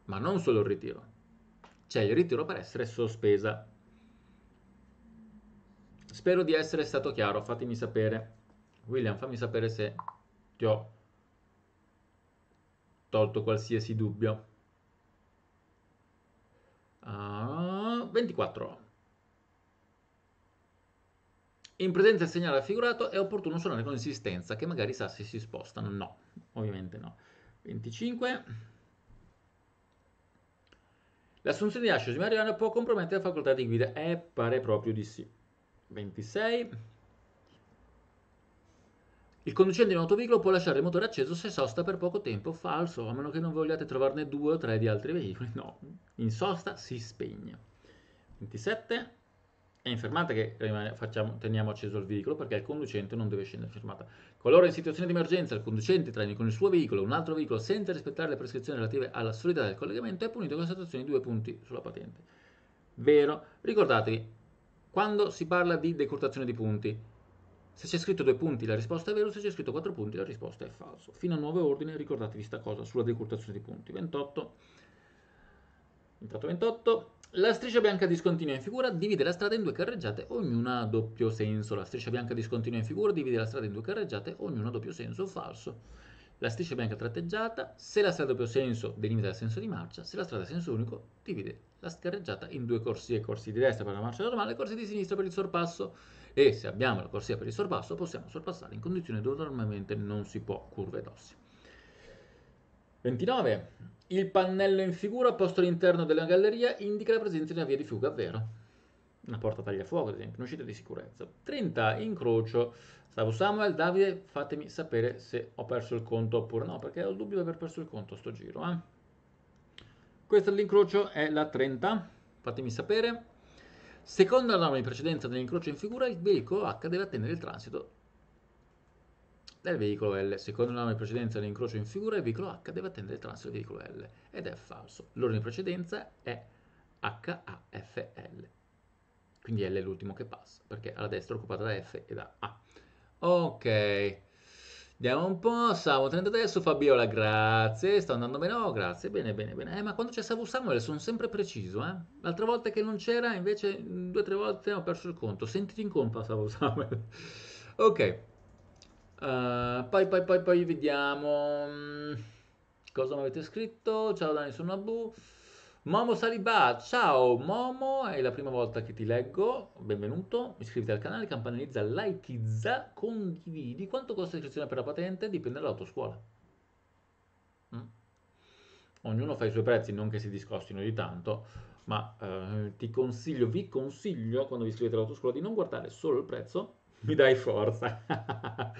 ma non solo il ritiro. C'è il ritiro per essere sospesa. Spero di essere stato chiaro, fatemi sapere. William, fammi sapere se ti ho tolto qualsiasi dubbio. Uh, 24. In presenza del segnale raffigurato è opportuno suonare con insistenza, che magari sa se si spostano. No, ovviamente no. 25. L'assunzione di ascesi mariano può compromettere la facoltà di guida? Eh, pare proprio di sì. 26. Il conducente di un autoveicolo può lasciare il motore acceso se sosta per poco tempo. Falso, a meno che non vogliate trovarne due o tre di altri veicoli. No, in sosta si spegne. 27. È in fermata che facciamo, teniamo acceso il veicolo perché il conducente non deve scendere in fermata. Qualora in situazione di emergenza il conducente treni con il suo veicolo un altro veicolo senza rispettare le prescrizioni relative alla solidità del collegamento, è punito con la situazione di due punti sulla patente. Vero? Ricordatevi, quando si parla di decurtazione di punti, se c'è scritto due punti la risposta è vero, se c'è scritto quattro punti la risposta è falso. Fino a nuovo ordine ricordatevi questa cosa sulla decurtazione di punti. 28. 28, 28. La striscia bianca discontinua in figura divide la strada in due carreggiate, ognuna a doppio senso. La striscia bianca discontinua in figura divide la strada in due carreggiate, ognuna a doppio senso. Falso. La striscia bianca tratteggiata, se la strada a doppio senso delimita il senso di marcia, se la strada a senso unico divide la carreggiata in due corsie, corsi di destra per la marcia normale e corsi di sinistra per il sorpasso. E se abbiamo la corsia per il sorpasso possiamo sorpassare in condizioni dove normalmente non si può, curve ed ossi. 29. Il pannello in figura posto all'interno della galleria indica la presenza di una via di fuga, vero? Una porta tagliafuoco, ad esempio, un'uscita di sicurezza. 30. Incrocio. Stavo Samuel, Davide, fatemi sapere se ho perso il conto oppure no, perché ho il dubbio di aver perso il conto sto giro. Eh? Questo dell'incrocio è la 30, fatemi sapere. Secondo la norma di precedenza dell'incrocio in figura, il veicolo H deve attendere il transito del veicolo L. Secondo la norma di precedenza dell'incrocio in figura, il veicolo H deve attendere il transito del veicolo L. Ed è falso. L'ordine di precedenza è HAFL. Quindi L è l'ultimo che passa, perché alla destra è occupata da F e da A. Ok. Vediamo un po', Samu 33 su Fabiola, grazie, sta andando bene, oh grazie, bene bene bene, eh, ma quando c'è Samu Samuel sono sempre preciso, eh? L'altra volta che non c'era invece due o tre volte ho perso il conto, sentiti in colpa Samu *laughs* Samuel. ok, uh, poi poi poi poi vediamo, mm, cosa mi avete scritto, ciao Dani sono Abu. Momo Saliba, ciao Momo, è la prima volta che ti leggo, benvenuto, iscriviti al canale, campanellizza, likeizza, condividi. Quanto costa l'iscrizione per la patente? Dipende dall'autoscuola. Mm. Ognuno fa i suoi prezzi, non che si discostino di tanto, ma eh, ti consiglio, vi consiglio, quando vi iscrivete all'autoscuola, di non guardare solo il prezzo, *laughs* mi dai forza, *laughs* non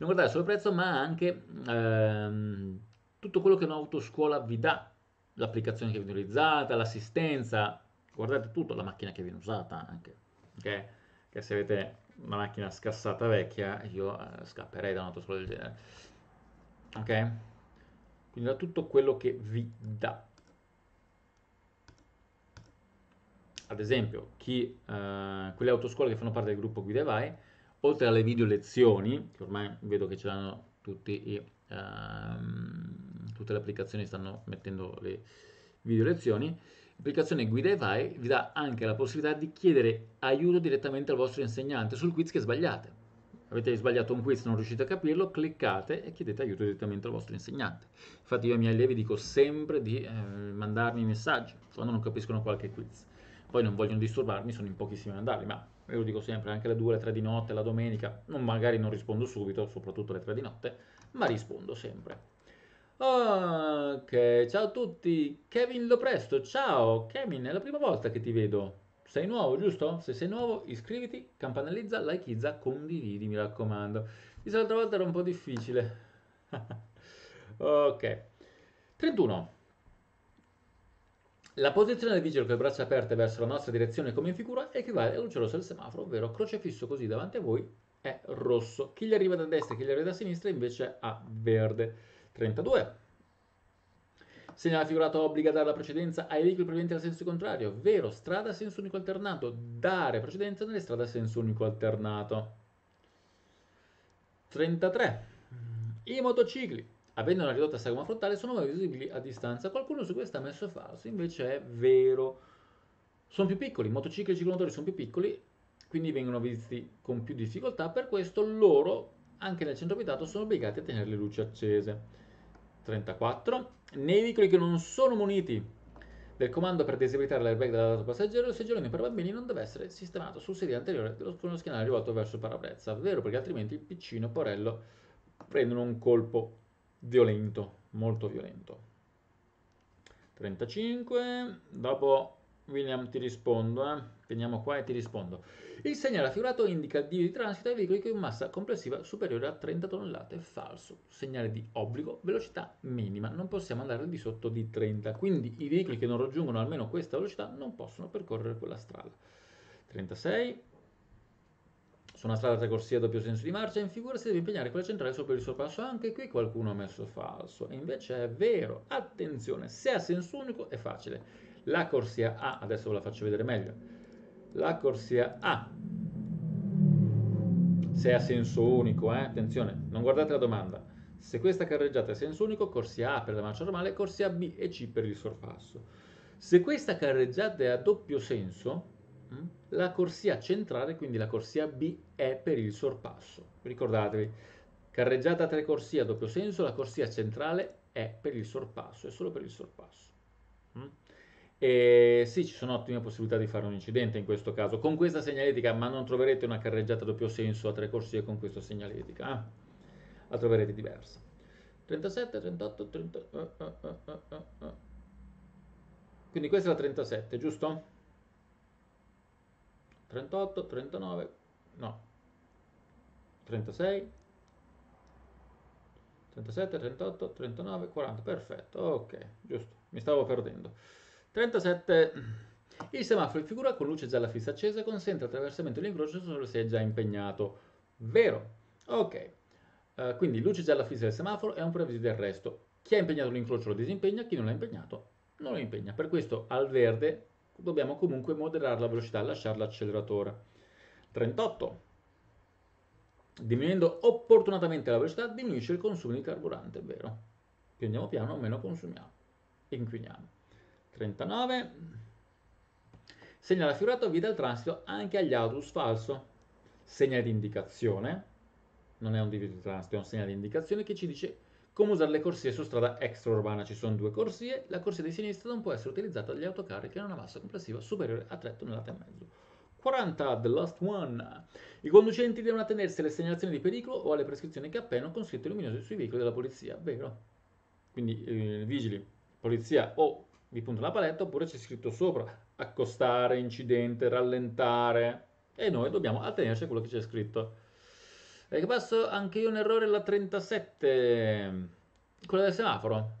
guardare solo il prezzo, ma anche ehm, tutto quello che un'autoscuola vi dà l'applicazione che viene utilizzata, l'assistenza, guardate tutto, la macchina che viene usata anche, ok? Che se avete una macchina scassata vecchia, io eh, scapperei da un'autoscuola del genere, ok? Quindi da tutto quello che vi dà. Ad esempio, chi, eh, quelle autoscuole che fanno parte del gruppo Guida e Vai, oltre alle video lezioni, che ormai vedo che ce l'hanno tutti i... Ehm, tutte le applicazioni stanno mettendo le video lezioni, l'applicazione Guida e Vai vi dà anche la possibilità di chiedere aiuto direttamente al vostro insegnante sul quiz che sbagliate. Avete sbagliato un quiz, non riuscite a capirlo, cliccate e chiedete aiuto direttamente al vostro insegnante. Infatti io ai miei allievi dico sempre di eh, mandarmi messaggi quando non capiscono qualche quiz. Poi non vogliono disturbarmi, sono in pochissimi a mandarli, ma io lo dico sempre, anche alle 2, alle 3 di notte, la domenica, non, magari non rispondo subito, soprattutto alle 3 di notte, ma rispondo sempre. Ok, ciao a tutti. Kevin Lopresto, ciao. Kevin, è la prima volta che ti vedo. Sei nuovo, giusto? Se sei nuovo, iscriviti, campanellizza, likeizza, condividi, mi raccomando. Visto l'altra volta era un po' difficile. *laughs* ok. 31. La posizione del vigile con le braccia aperte verso la nostra direzione come in figura equivale alla luce rossa del semaforo, ovvero crocefisso così davanti a voi è rosso. Chi gli arriva da destra e chi gli arriva da sinistra invece ha verde. 32. Segnale figurato obbliga a dare la precedenza ai veicoli provenienti dal senso contrario, vero, strada a senso unico alternato, dare precedenza nelle strade a senso unico alternato. 33. I motocicli, avendo una ridotta sagoma frontale, sono mai visibili a distanza. Qualcuno su questo ha messo falso, invece è vero. Sono più piccoli, motocicli e ciclomotori sono più piccoli, quindi vengono visti con più difficoltà, per questo loro, anche nel centro abitato, sono obbligati a tenere le luci accese. 34. Nei veicoli che non sono muniti del comando per disabilitare l'airbag dell'altro passeggero, il seggiolino per bambini non deve essere sistemato sul sedile anteriore dello, schienale rivolto verso parabrezza, vero perché altrimenti il piccino porello prendono un colpo violento, molto violento. 35. Dopo William ti rispondo, eh. Veniamo qua e ti rispondo. Il segnale raffigurato indica il divio di transito ai veicoli con massa complessiva superiore a 30 tonnellate. Falso. Segnale di obbligo, velocità minima. Non possiamo andare di sotto di 30. Quindi i veicoli che non raggiungono almeno questa velocità non possono percorrere quella strada. 36. Su una strada tra corsia a doppio senso di marcia, in figura si deve impegnare quella centrale sopra il sorpasso. Anche qui qualcuno ha messo falso. E invece è vero. Attenzione, se ha senso unico è facile. La corsia A, adesso ve la faccio vedere meglio la corsia A. Se ha senso unico, eh? attenzione, non guardate la domanda. Se questa carreggiata è a senso unico, corsia A per la marcia normale, corsia B e C per il sorpasso. Se questa carreggiata è a doppio senso, hm, la corsia centrale, quindi la corsia B, è per il sorpasso. Ricordatevi, carreggiata a tre corsie a doppio senso, la corsia centrale è per il sorpasso, è solo per il sorpasso. E sì, ci sono ottime possibilità di fare un incidente in questo caso con questa segnaletica, ma non troverete una carreggiata a doppio senso a tre corsie con questa segnaletica, eh? la troverete diversa. 37, 38, 30... Uh, uh, uh, Quindi questa è la 37, giusto? 38, 39, no, 36, 37, 38, 39, 40, perfetto, ok, giusto, mi stavo perdendo. 37. Il semaforo in figura con luce gialla fissa accesa consente attraversamento dell'incrocio solo se è già impegnato. Vero. Ok. Uh, quindi luce gialla fissa del semaforo è un preavviso del resto. Chi ha impegnato l'incrocio lo disimpegna, chi non l'ha impegnato non lo impegna. Per questo al verde dobbiamo comunque moderare la velocità, lasciare l'acceleratore. 38. Diminuendo opportunamente la velocità diminuisce il consumo di carburante, vero. Più andiamo piano, meno consumiamo. Inquiniamo. 39. Segnale raffigurato via il transito anche agli autobus falso. Segnale di indicazione. Non è un divieto di transito, è un segnale di indicazione che ci dice come usare le corsie su strada extraurbana. Ci sono due corsie. La corsia di sinistra non può essere utilizzata dagli autocarri che hanno una massa complessiva superiore a 3 tonnellate e mezzo. 40, The Last One. I conducenti devono attenersi alle segnalazioni di pericolo o alle prescrizioni che appena con scritte luminose sui veicoli della polizia, vero? Quindi eh, vigili, polizia o vi punta la paletta oppure c'è scritto sopra accostare, incidente, rallentare e noi dobbiamo attenerci a quello che c'è scritto. E che passo anche io un errore la 37, quella del semaforo.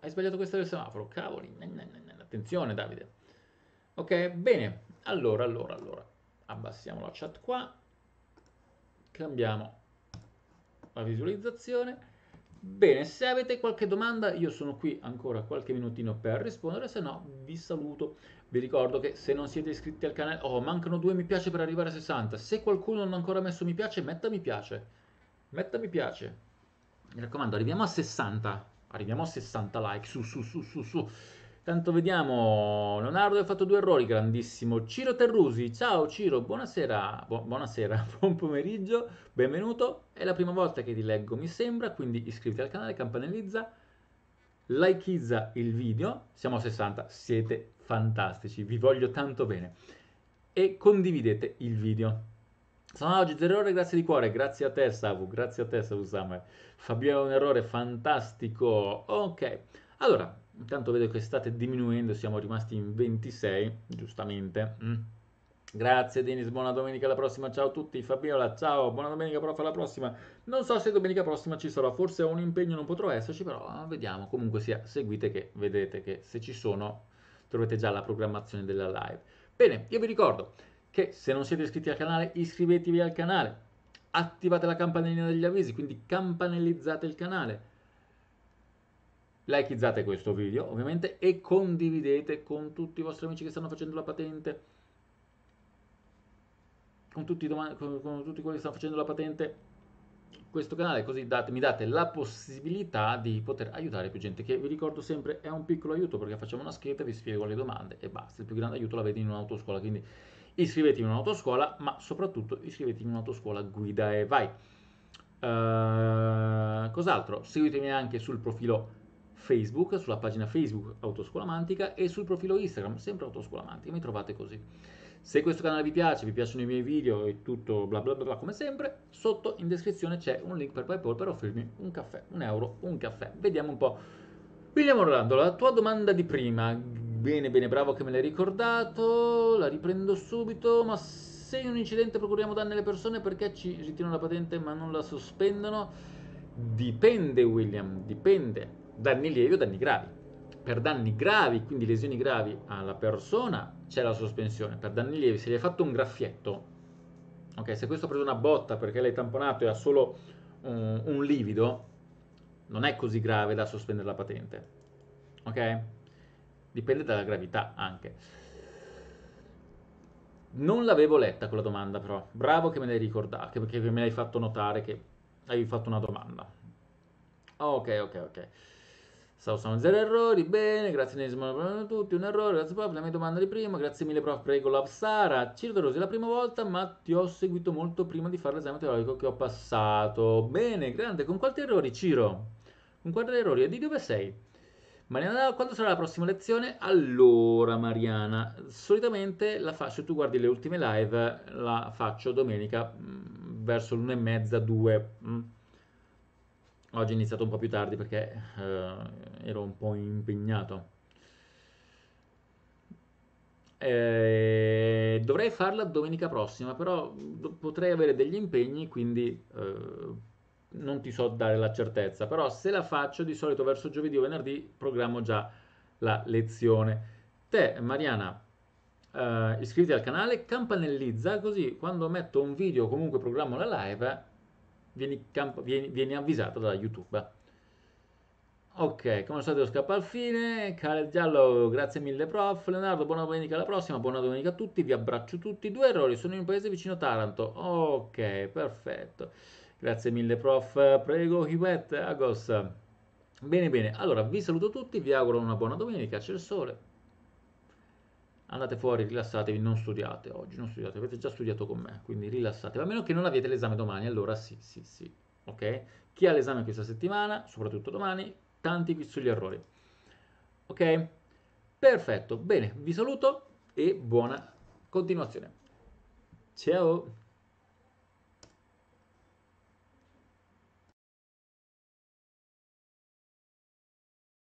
Hai sbagliato questa del semaforo, cavoli. Attenzione Davide. Ok, bene. Allora, allora, allora. Abbassiamo la chat qua. Cambiamo la visualizzazione. Bene, se avete qualche domanda io sono qui ancora qualche minutino per rispondere, se no vi saluto. Vi ricordo che se non siete iscritti al canale, oh, mancano due mi piace per arrivare a 60. Se qualcuno non ha ancora messo mi piace, metta mi piace. Metta mi piace. Mi raccomando, arriviamo a 60. Arriviamo a 60 like. Su, su, su, su, su. Tanto vediamo, Leonardo ha fatto due errori, grandissimo. Ciro Terrusi, ciao Ciro, buonasera, Bu- buonasera, *laughs* buon pomeriggio, benvenuto. È la prima volta che ti leggo, mi sembra, quindi iscriviti al canale, campanellizza, likeizza il video, siamo a 60, siete fantastici, vi voglio tanto bene. E condividete il video. Sono oggi zero errore, grazie di cuore, grazie a te Savu, grazie a te Savu Samuel. Fabio è un errore fantastico, ok. Allora, Intanto vedo che state diminuendo, siamo rimasti in 26, giustamente. Mm. Grazie Denis, buona domenica alla prossima, ciao a tutti, Fabiola, ciao, buona domenica prof alla prossima. Non so se domenica prossima ci sarò, forse ho un impegno, non potrò esserci, però ah, vediamo, comunque sia, seguite che vedete che se ci sono trovate già la programmazione della live. Bene, io vi ricordo che se non siete iscritti al canale, iscrivetevi al canale, attivate la campanellina degli avvisi, quindi campanellizzate il canale likeizzate questo video ovviamente e condividete con tutti i vostri amici che stanno facendo la patente. Con tutti, con, con tutti quelli che stanno facendo la patente. Questo canale così date, mi date la possibilità di poter aiutare più gente che vi ricordo sempre è un piccolo aiuto perché facciamo una scheda vi spiego le domande e basta. Il più grande aiuto l'avete in un'autoscuola quindi iscrivetevi in un'autoscuola ma soprattutto iscrivetevi in un'autoscuola guida e. Vai. Uh, cos'altro? Seguitemi anche sul profilo Facebook, sulla pagina Facebook Autoscuola Mantica e sul profilo Instagram, sempre Autoscuola Mantica, mi trovate così. Se questo canale vi piace, vi piacciono i miei video e tutto bla bla bla come sempre, sotto in descrizione c'è un link per PayPal per offrirmi un caffè, un euro, un caffè. Vediamo un po'. William Orlando, la tua domanda di prima, bene bene, bravo che me l'hai ricordato, la riprendo subito, ma se in un incidente procuriamo danni alle persone perché ci ritirano la patente ma non la sospendono? Dipende William, dipende danni lievi o danni gravi. Per danni gravi, quindi lesioni gravi alla persona, c'è la sospensione. Per danni lievi, se gli hai fatto un graffietto, ok, se questo ha preso una botta perché l'hai tamponato e ha solo un, un livido, non è così grave da sospendere la patente. Ok? Dipende dalla gravità anche. Non l'avevo letta quella domanda, però. Bravo che me l'hai ricordato, che, che me l'hai fatto notare che hai fatto una domanda. Ok, ok, ok. Stavo usando zero errori, bene, grazie Nesimo a tutti, un errore, grazie prof, la mia domanda di prima, grazie mille prof, prego Love Sara, Ciro Rosi, la prima volta, ma ti ho seguito molto prima di fare l'esame teorico che ho passato. Bene, grande, con quanti errori Ciro? Con quanti errori? E di dove sei? Mariana, quando sarà la prossima lezione? Allora, Mariana, solitamente la faccio, tu guardi le ultime live, la faccio domenica mm, verso l'una e mezza, due. Oggi è iniziato un po' più tardi perché eh, ero un po' impegnato. Eh, dovrei farla domenica prossima, però potrei avere degli impegni, quindi eh, non ti so dare la certezza. Però se la faccio di solito verso giovedì o venerdì, programmo già la lezione. Te, Mariana, eh, iscriviti al canale, campanellizza, così quando metto un video o comunque programmo la live vieni, camp- vieni, vieni avvisato da YouTube. Ok, come al solito scappa al fine. Khaled Giallo, grazie mille prof. Leonardo, buona domenica alla prossima, buona domenica a tutti, vi abbraccio tutti. Due errori, sono in un paese vicino Taranto. Ok, perfetto. Grazie mille prof. Prego, Hiwet, Agos. Bene, bene. Allora, vi saluto tutti, vi auguro una buona domenica, c'è il sole. Andate fuori, rilassatevi, non studiate oggi, non studiate, avete già studiato con me, quindi rilassatevi, a meno che non avete l'esame domani, allora sì, sì, sì, ok? Chi ha l'esame questa settimana, soprattutto domani, tanti qui sugli errori. Ok? Perfetto, bene, vi saluto e buona continuazione. Ciao!